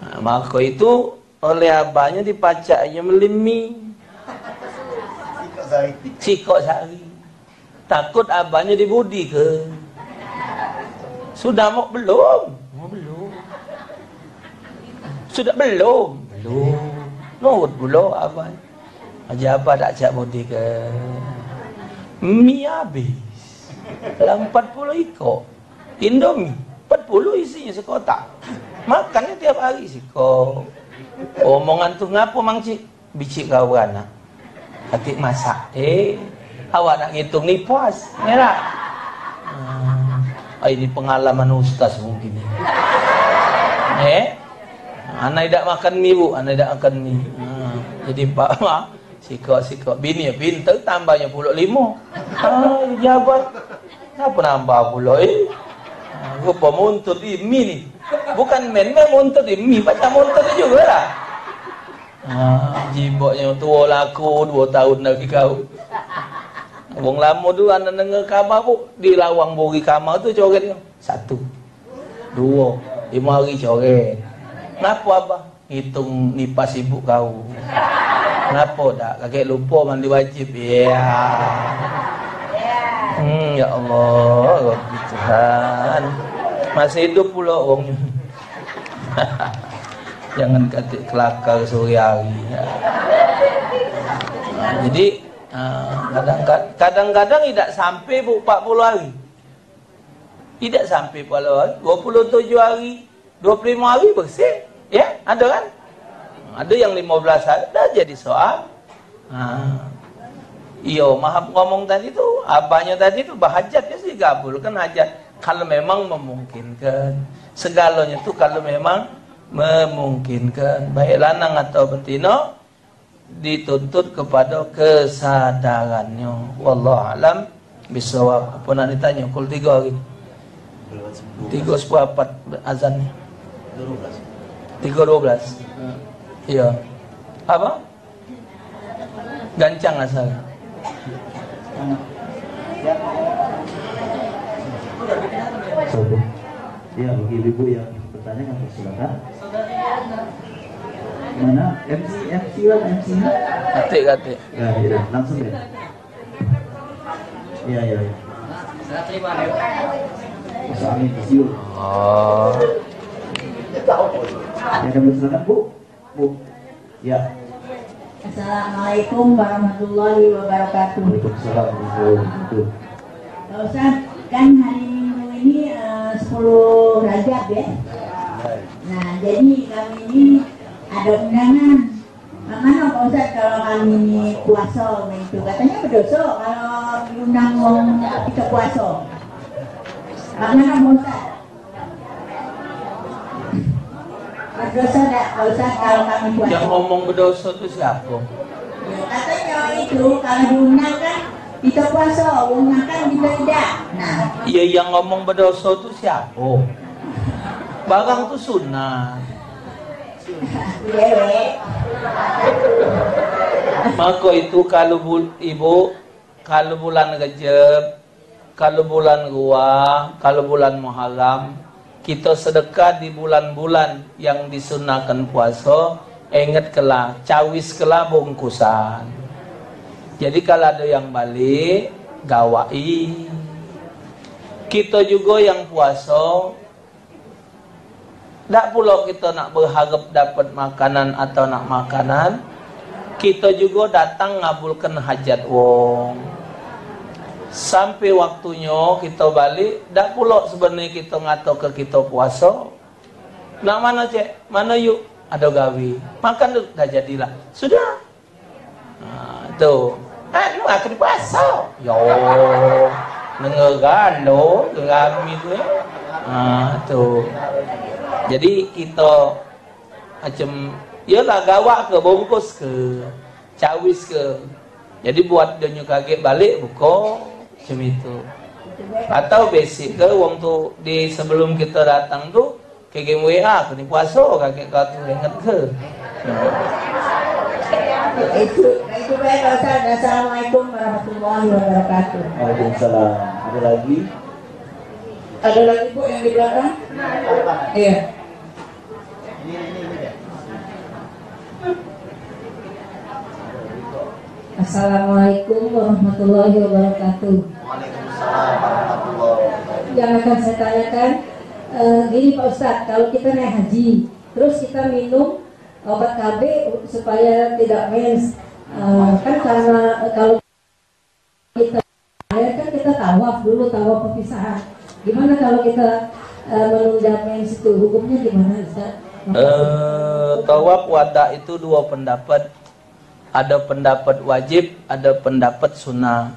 Nah, maka itu oleh abahnya dipacaknya melimi cikok sari takut abahnya dibudi ke? Sudah mau belum? Mau belum. Sudah belum? Belum. Nurut pula abah. Aja apa tak cak budi ke? Mi habis. Dalam 40 ikut indomie 40 isinya sekotak. Makannya tiap hari sih kok Omongan tu ngapa mang cik? Bicik kau beranak. Hati masak. Eh, awak nak ngitung ni puas. Merah. Hmm. Ah, ini pengalaman ustaz mungkin. Eh? Anak tidak makan mie bu, anak tidak makan mie. Ha, jadi pak mak sikok sikok bini ya pintar tambahnya puluh lima. Ah jabat, apa nambah puluh eh? Rupa muntut di mie ni. Bukan main main muntut di mie, macam muntut juga lah. Ah, jiboknya tua laku dua tahun lagi kau. Wong lama tu anda dengar kabar bu di lawang bori kamar tu coret satu, dua, lima hari coret. Kenapa abah? Hitung nipas ibu kau. Kenapa tak? Kakek lupa mandi wajib. Ya. Yeah. Hmm, ya Allah, Rabbi Tuhan. Masih hidup pula orangnya. Jangan kata kelakar sore. Ya. Nah, jadi kadang-kadang tidak sampai bu 40 hari. Tidak sampai 40 hari, 27 hari, 25 hari bersih. Ya, ada kan? Ada yang 15 hari dah jadi soal. Nah, iyo, maaf ngomong tadi tu, abahnya tadi tu bahajat ya sih gabulkan hajat. Kalau memang memungkinkan. Segalanya tu kalau memang memungkinkan. Baik lanang atau betina, dituntut kepada kesadarannya. Wallah alam bisawab. Apa nak ditanya? Kul tiga hari. Tiga seperempat azannya. Tiga dua belas. Iya. Apa? Gancang asal. Ya, bagi ibu yang bertanya kan silakan mana MC MC lah MC nya katik katik ya, ya langsung deh iya iya ya. Suami siul. Oh. Ya kami silakan Bu. Bu. Ya. Assalamualaikum warahmatullahi wabarakatuh. Waalaikumsalam warahmatullahi wabarakatuh. Pak Ustaz, kan hari Minggu ini uh, 10 Rajab ya. Nah, jadi kami ini ada undangan Mana Pak Ustaz kalau kami ini puasa itu katanya berdosa kalau diundang orang kita puasa. Mana Pak Ustaz? Berdosa tak Pak Ustaz kalau kami puasa? Yang ngomong berdosa itu siapa? Ya, katanya itu kalau diundang kan kita puasa, undang kan kita tidak. Nah, Iya yang ngomong berdosa itu siapa? Barang itu sunnah. Maka itu kalau ibu kalau bulan Rejab, kalau bulan Gua, kalau bulan Muharram, kita sedekah di bulan-bulan yang disunahkan puasa, ingat kelah, cawis kelah bungkusan. Jadi kalau ada yang balik, gawai. Kita juga yang puasa, tak pula kita nak berharap dapat makanan atau nak makanan, kita juga datang ngabulkan hajat wong. Sampai waktunya kita balik, dak pula sebenarnya kita ngato ke kita puasa. Nak mana cek? Mana yuk? Ada gawi. Makan tu dah jadilah. Sudah. Ha, tu. Eh, lu akan puasa. Yo. Nengeran do, kami tu eh. Ha, tu. Jadi kita macam Yalah gawak ke bungkus ke Cawis ke Jadi buat dia kaget balik buka Macam itu Atau basic ke Wong tu di sebelum kita datang tu Kegem WA ke ni puasa kakek kau tu ingat ke Itu itu baik Pak Ustaz. Assalamualaikum warahmatullahi wabarakatuh. Waalaikumsalam. Ada lagi? Ada lagi Bu yang di belakang? Iya. Ini ini ini. Assalamualaikum warahmatullahi wabarakatuh. Waalaikumsalam warahmatullahi wabarakatuh. Yang akan saya tanyakan, eh, gini Pak Ustadz, kalau kita naik haji, terus kita minum obat KB supaya tidak mens, eh, kan karena eh, kalau kita akhir kan kita tawaf dulu tawaf perpisahan. Gimana kalau kita eh, menunda mens itu? Hukumnya gimana Ustaz? Eh, tawaf wada itu dua pendapat. Ada pendapat wajib ada pendapat sunnah.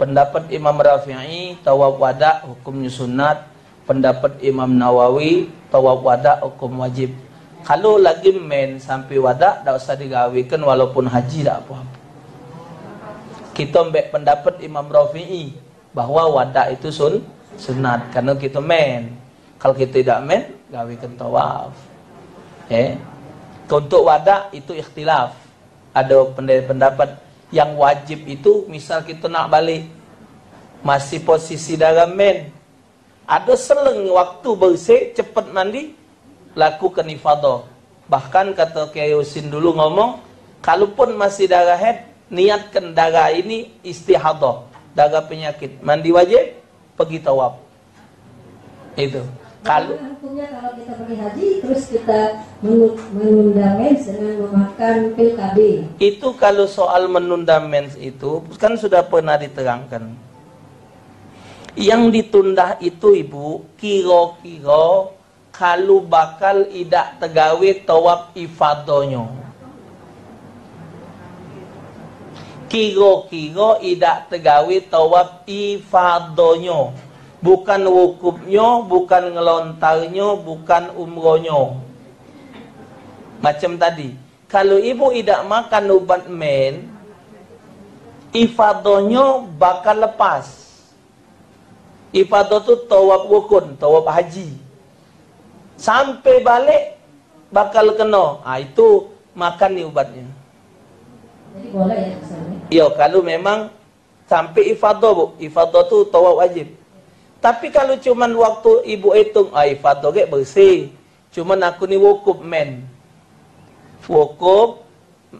Pendapat Imam Rafi'i tawaf wada hukumnya sunat pendapat Imam Nawawi tawaf wada hukum wajib Kalau lagi men sampai wadak tak usah digawikan walaupun haji tak apa-apa. Kita ambil pendapat Imam Rafi'i bahwa wadak itu sun sunat karena kita men. Kalau kita tidak men, gawikan tawaf. Eh. Untuk wadak itu ikhtilaf. Ada pendapat yang wajib itu misal kita nak balik masih posisi dalam men. Ada seleng waktu bersih cepat mandi lakukan ifadah. Bahkan kata Kiai Husin dulu ngomong, kalaupun masih darah head, niatkan darah ini istihadah, darah penyakit. Mandi wajib, pergi tawaf. Itu. Kalau hukumnya kalau kita pergi haji terus kita menunda mens dengan memakan pil KB. Itu kalau soal menunda mens itu kan sudah pernah diterangkan. Yang ditunda itu ibu kiro-kiro kalau bakal idak tegawe tawab ifadonyo. Kiro-kiro idak tegawe tawab ifadonyo. Bukan wukufnya, bukan ngelontarnya, bukan umrohnya. Macam tadi. Kalau ibu idak makan ubat men, ifadonyo bakal lepas. Ifadah tu tawab wukun, tawab haji sampai balik bakal kena. Ah itu makan ni ubatnya. Jadi boleh ya. Iya, kalau memang sampai ifadah bu, ifadah tu tawaf wajib. Tapi kalau cuman waktu ibu hitung, ah ifadah ke bersih. Cuman aku ni wukuf men. Wukuf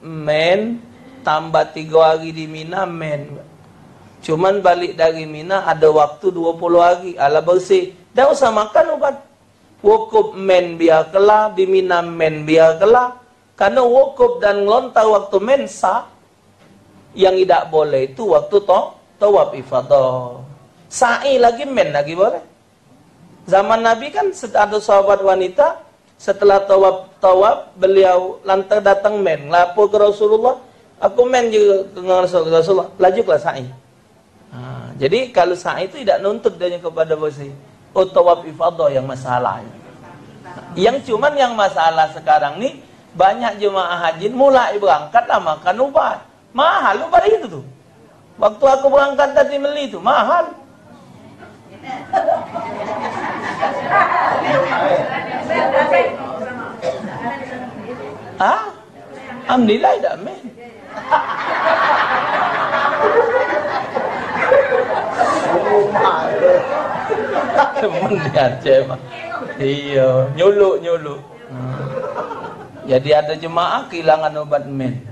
men tambah tiga hari di Mina men. Cuman balik dari Mina ada waktu 20 hari. Ala bersih. Dah usah makan ubat wukuf men biar kelah, diminam men biar kelah. Karena wukuf dan ngelontar waktu men sah. Yang tidak boleh itu waktu to, tawaf ifadah. Sa'i lagi men lagi boleh. Zaman Nabi kan ada sahabat wanita setelah tawaf beliau lantar datang men lapor ke Rasulullah aku men juga ke Rasulullah lajulah sa'i ha, jadi kalau sa'i itu tidak nuntut dia kepada oh tawaf ifadah yang masalahnya. Yang cuman yang masalah sekarang nih banyak jemaah haji mulai berangkat lah makan ubat. Mahal ubat itu tuh. Waktu aku berangkat tadi beli itu mahal. Ah, Alhamdulillah tidak men. Temen dia Aceh mah. Iya, nyuluk nyuluk. Hmm. Jadi ada jemaah kehilangan obat men.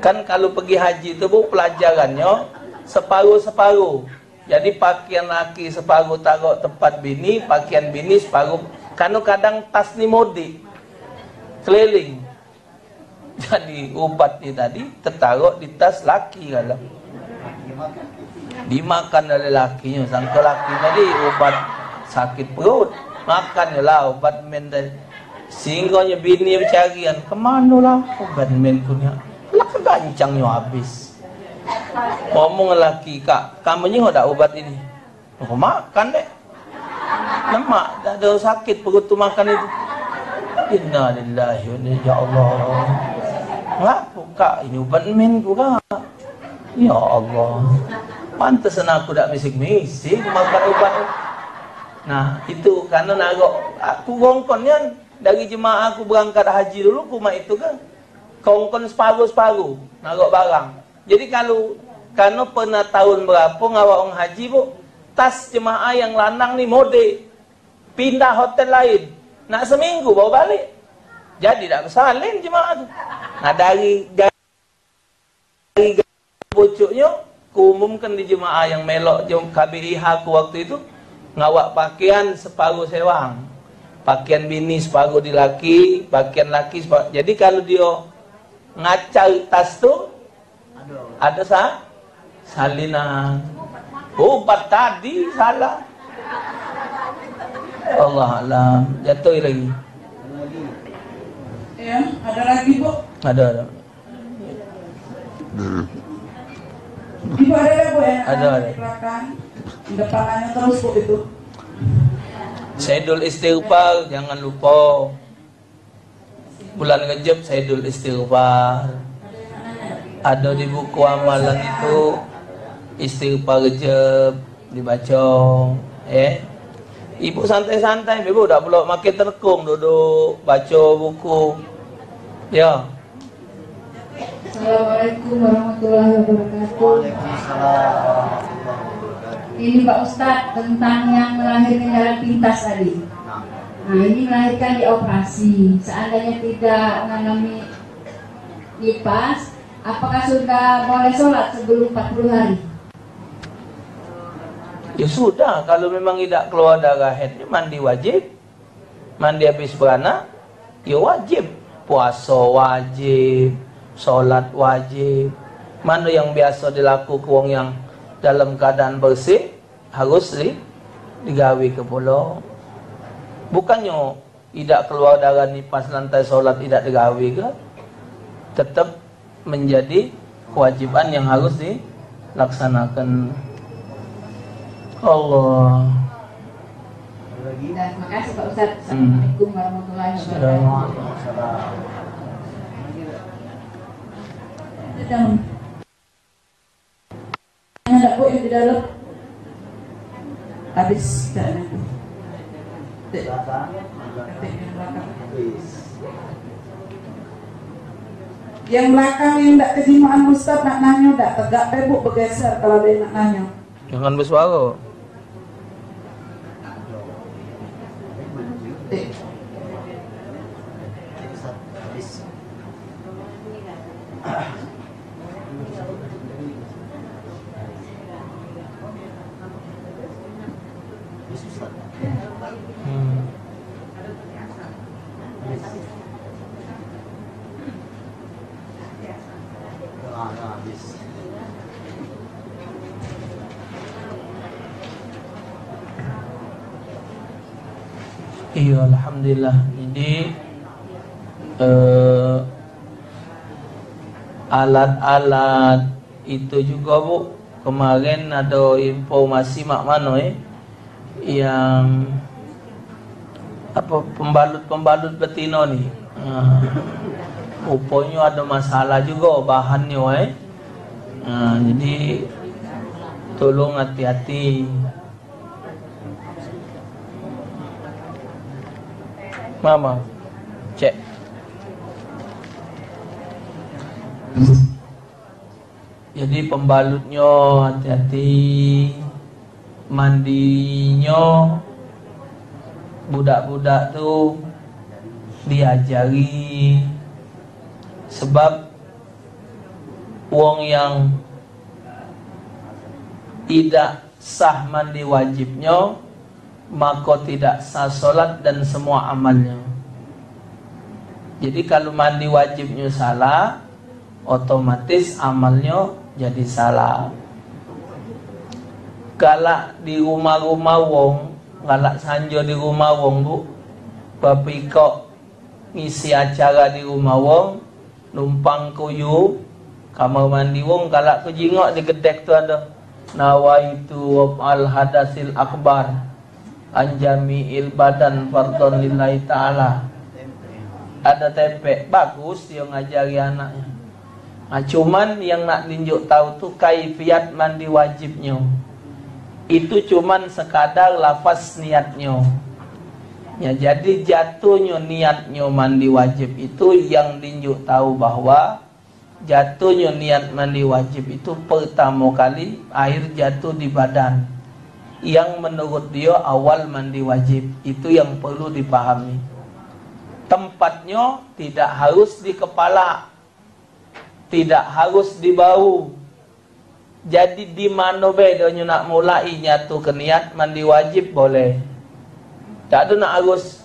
Kan kalau pergi haji itu bu pelajarannya separuh-separuh. Jadi pakaian laki separuh taruh tempat bini, pakaian bini separuh. Karena kadang tas ni modi keliling. Jadi obat ni tadi tertaruh di tas laki kalau dimakan oleh lakinya. Sangka laki tadi obat sakit perut. Makan lah obat men tadi sehingga bini bercarian ke mana lah obat men punya lah kegancangnya habis. Ngomong laki kak kamu ni ada obat ini? Oh, makan deh lemak ada sakit perut tu makan itu. Inna lillahi wa inna ya Allah Ngapa kak ini obat men juga Ya Allah Pantas aku tak misik-misik makan ubat. Nah, itu karena nagok aku gongkonnya dari jemaah aku berangkat haji dulu kuma itu kan kongkon separuh-separuh nagok barang. Jadi kalau karena pernah tahun berapa ngawak orang haji bu tas jemaah yang lanang nih mode pindah hotel lain nak seminggu bawa balik jadi tak kesalin jemaah tu nah dari dari pucuknya kuumumkan di jemaah yang melok jom KBIH ku waktu itu ngawak pakaian separuh sewang. Pakaian bini separuh di laki pakaian laki separuh. jadi kalau dia ngacal tas tu ada sah salinan obat tadi salah. Allah alam. Jatuh lagi. Ya ada lagi bu? Ada ada Ibu ada ya bu ya? Ada, ada. Di depannya terus bu itu. Sedul istighfar jangan lupa bulan Rejab Sayyidul Istighfar ada di buku amalan itu istighfar Rejab dibaca eh ibu santai-santai ibu udah perlu makin terkung duduk baca buku ya Assalamualaikum warahmatullahi wabarakatuh. Waalaikumsalam warahmatullahi wabarakatuh. Ini Pak Ustadz tentang yang melahirkan jalan pintas tadi. Nah ini melahirkan di operasi. Seandainya tidak mengalami lipas, apakah sudah boleh sholat sebelum 40 hari? Ya sudah, kalau memang tidak keluar darah ya mandi wajib. Mandi habis beranak, ya wajib. Puasa wajib, sholat wajib. Mana yang biasa dilakukan wong yang dalam keadaan bersih, harus di, digawi ke pulau. Bukannya tidak keluar darah nipas lantai sholat tidak digawi ke? Tetap menjadi kewajiban yang harus dilaksanakan. Allah. Terima kasih Pak Ustadz. Hmm. Assalamualaikum warahmatullahi wabarakatuh. Waalaikumsalam. Di dalam. Ada Bu yang di dalam. Habis Belakang. ketik yang belakang. Yang tak kejimaan Ustaz nak nanya tak tegak pebuk bergeser kalau dia nak nanya. Jangan bersuara. Dek, alhamdulillah. Jadi eh, alat-alat itu juga bu kemarin ada informasi mak mana eh yang apa pembalut-pembalut betina ni. Ah, rupanya ada masalah juga bahannya eh. Ah, jadi tolong hati-hati. Mama, cek. Jadi pembalutnya hati-hati, mandinya. Budak-budak tu diajari. Sebab wong yang tidak sah mandi wajibnya maka tidak sah solat dan semua amalnya. Jadi kalau mandi wajibnya salah, otomatis amalnya jadi salah. Galak di rumah-rumah wong, galak sanjo di rumah wong bu, bapi kok ngisi acara di rumah wong, numpang kuyu, kamar mandi wong, galak ku jingok di gedek tu ada. Nawaitu al hadasil akbar anjami il badan fardon lillahi ta'ala. Ada tempe bagus dia ngajari anaknya. Nah, cuman yang nak tunjuk tahu tu kaifiat mandi wajibnya. Itu cuman sekadar lafaz niatnya. Ya jadi jatuhnya niatnya mandi wajib itu yang tunjuk tahu bahwa jatuhnya niat mandi wajib itu pertama kali air jatuh di badan yang menurut dia awal mandi wajib itu yang perlu dipahami. Tempatnya tidak harus di kepala tidak harus di bahu jadi di mana bedanya nak mulai nyatu ke niat mandi wajib boleh. Tak ada nak harus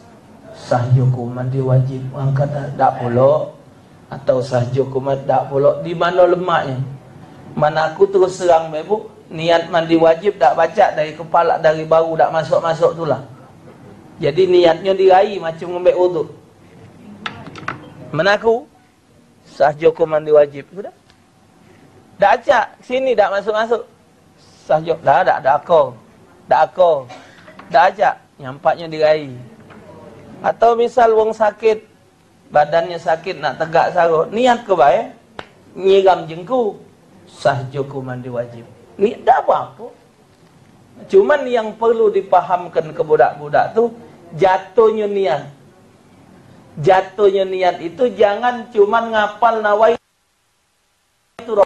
sah juku mandi wajib. Orang kata tak pula. Atau sah juku tak pula. Di mana lemaknya? Mana aku terus serang bebu niat mandi wajib tak baca dari kepala dari baru tak masuk-masuk tu lah. Jadi niatnya diraih macam ngambil wuduk. Menaku sah joko mandi wajib sudah. Tak acak sini tak masuk-masuk. Sah jok dah tak ada akor. Tak akor. Tak acak nyampaknya diraih. Atau misal wong sakit badannya sakit nak tegak sarut niat ke baik nyiram jengku sah joko mandi wajib ni apa-apa cuman yang perlu dipahamkan ke budak-budak tu jatuhnya niat. Jatuhnya niat itu jangan cuman ngapal nawai. Itu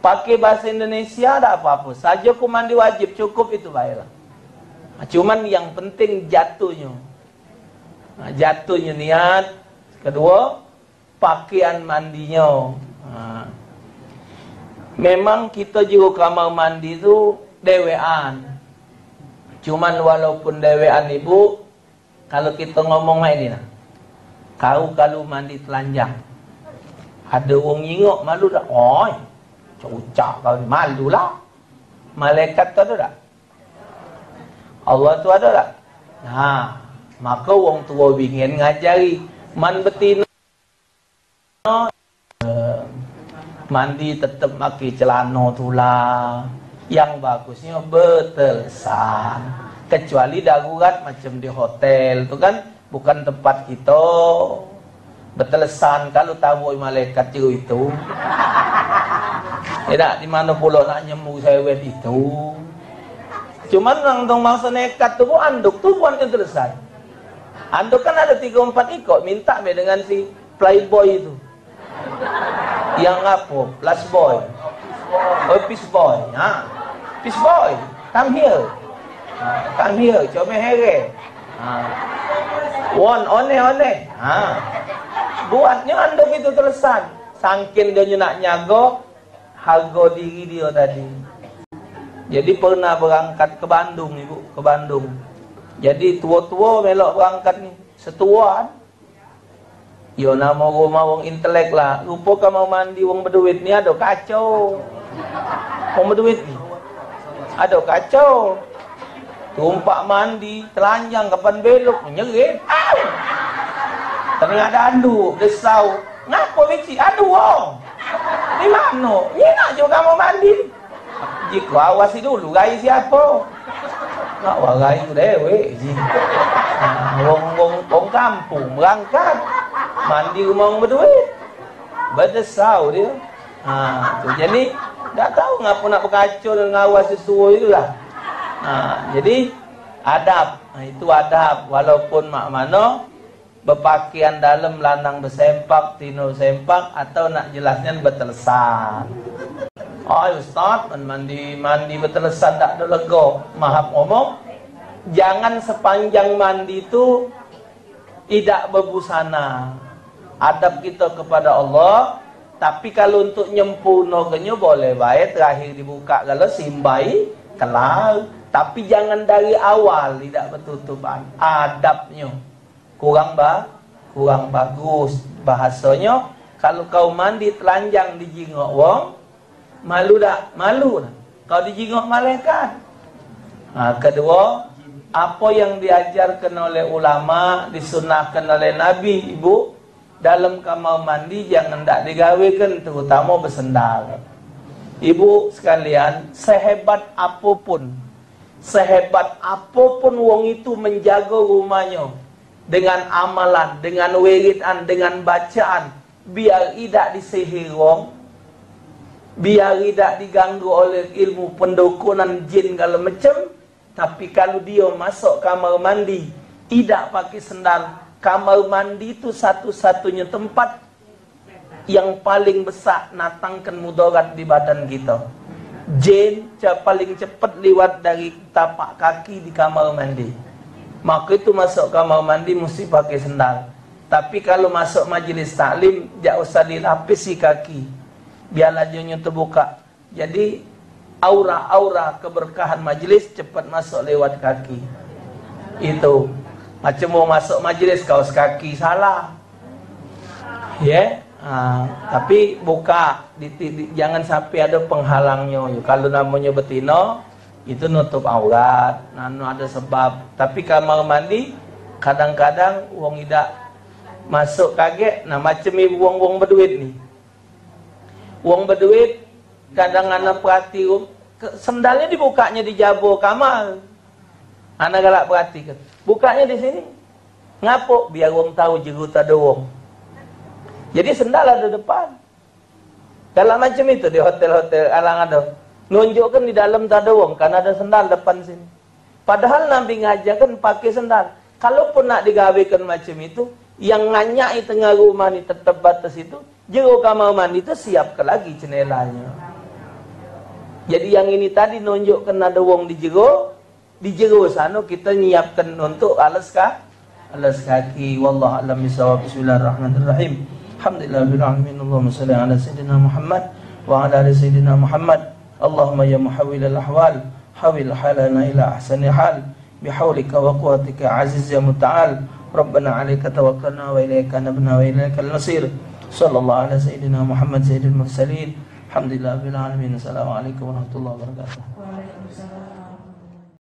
pakai bahasa Indonesia ada apa-apa. Saja ku mandi wajib cukup itu baiklah. Cuman yang penting jatuhnya. Nah, jatuhnya niat. Kedua pakaian mandinya. Nah, memang kita juga kamar mandi itu dewean. Cuman walaupun dewean ibu kalau kita ngomong ini nah kau kalau mandi telanjang ada orang ingok malu tak? Oi cucak kau malu lah. Malaikat tu ada tak? Allah tu ada tak? Nah maka orang tua bingin ngajari man betina mandi tetap pakai celana tulah yang bagusnya betelesan kecuali darurat macam di hotel tu kan bukan tempat kita. Betelesan kalau tahu malaikat itu. Itu tidak di mana pula nak nyemu sewet itu? Cuman orang tong mangsa nekat tu pun anduk tu pun betelesan anduk kan ada tiga empat ikut minta me dengan si playboy itu yang apa? Plus boy. Oh, peace boy. Ha? Peace boy. Come here. Ha, come here. Coba here. Ha. One, one, one. Ha. Buatnya anduk itu terusan. Sangkin dia nak nyago, harga diri dia tadi. Jadi pernah berangkat ke Bandung, ibu, ke Bandung. Jadi tua-tua melok berangkat ni. Setuan. Yo nama rumah wong intelek lah. Rupa kamu mandi wong berduit ni ada kacau. Wong berduit ni. Ada kacau. Tumpak mandi, telanjang kapan belok, menyerit. Au! Tengah dandu, desau. Ngapa beci? Aduh wong. Di mana? Ni nak juga kamu mandi. Jika awasi dulu, gai siapa? Tu dewe. Wong wong wong kampung berangkat mandi rumah berduit berdesau dia ha, tu. jadi tak tahu ngapa nak berkacau dan ngawas sesuatu itu lah ha, jadi adab. Itu adab walaupun mak mana. Berpakaian dalam lanang bersempak tino sempak atau nak jelasnya bertelesan oh ustaz mandi mandi bertelesan tak ada lego mahap ngomong jangan sepanjang mandi itu tidak berbusana. Adab kita kepada Allah tapi kalau untuk nyempurna kenyo boleh baik. Terakhir dibuka kalau simbai kelar tapi jangan dari awal tidak bertutupan. Adabnya kurang ba kurang bagus bahasanya. Kalau kau mandi telanjang di jingok wong malu tak? Malu tak kau di jingok malaikat ha, kedua apa yang diajarkan oleh ulama disunahkan oleh nabi ibu dalam kamar mandi jangan tak digawekan terutama bersendal. Ibu sekalian, sehebat apapun, sehebat apapun wong itu menjaga rumahnya dengan amalan, dengan wiridan, dengan bacaan, biar tidak disihir wong, biar tidak diganggu oleh ilmu pendukunan jin kalau macam, tapi kalau dia masuk kamar mandi tidak pakai sendal, kamar mandi itu satu-satunya tempat yang paling besar natangkan mudarat di badan kita. Jin paling cepat lewat dari tapak kaki di kamar mandi. Maka itu masuk kamar mandi mesti pakai sendal. Tapi kalau masuk majlis taklim, jangan usah dilapisi kaki. Biarlah jauhnya terbuka. Jadi aura-aura keberkahan majlis cepat masuk lewat kaki. Itu. Macam mau masuk majlis kaos kaki salah. Ya. Yeah? Tapi buka di, di, jangan sampai ada penghalangnya. Kalau namanya betina itu nutup aurat, nanu ada sebab. Tapi kamar mandi kadang-kadang uang tidak masuk kaget. Nah macam ibu uang-uang berduit ni. Uang berduit kadang anak perhati sendalnya dibukanya di jabo kamar. Anak galak perhatikan. Bukanya di sini. Ngapo? Biar orang tahu jeru tak ada orang. Jadi sendal ada depan. Kalau macam itu di hotel-hotel alang ada. Nunjukkan di dalam tak ada wong, karena ada sendal depan sini. Padahal Nabi ngajarkan pakai sendal. Kalaupun nak digawekan macam itu, yang nganyak di tengah rumah ni tetap batas itu, jero kamar mandi itu siap ke lagi cenelanya. Jadi yang ini tadi nunjukkan ada wong di jero, di jero sana kita nyiapkan untuk alas kah? Alas kaki. Wallah alam bisawab. Bismillahirrahmanirrahim. Alhamdulillahirabbil alamin. Allahumma salli ala sayyidina Muhammad wa ala ali Muhammad. Allahumma ya muhawwil al-ahwal, hawil halana ila ahsani hal. Bihawlika wa quwwatika aziz ya muta'al. ربنا عليك توكلنا وإليك نبنا وإليك المصير. صلى الله على سيدنا محمد سيد المرسلين. الحمد لله رب العالمين. السلام عليكم ورحمة الله وبركاته.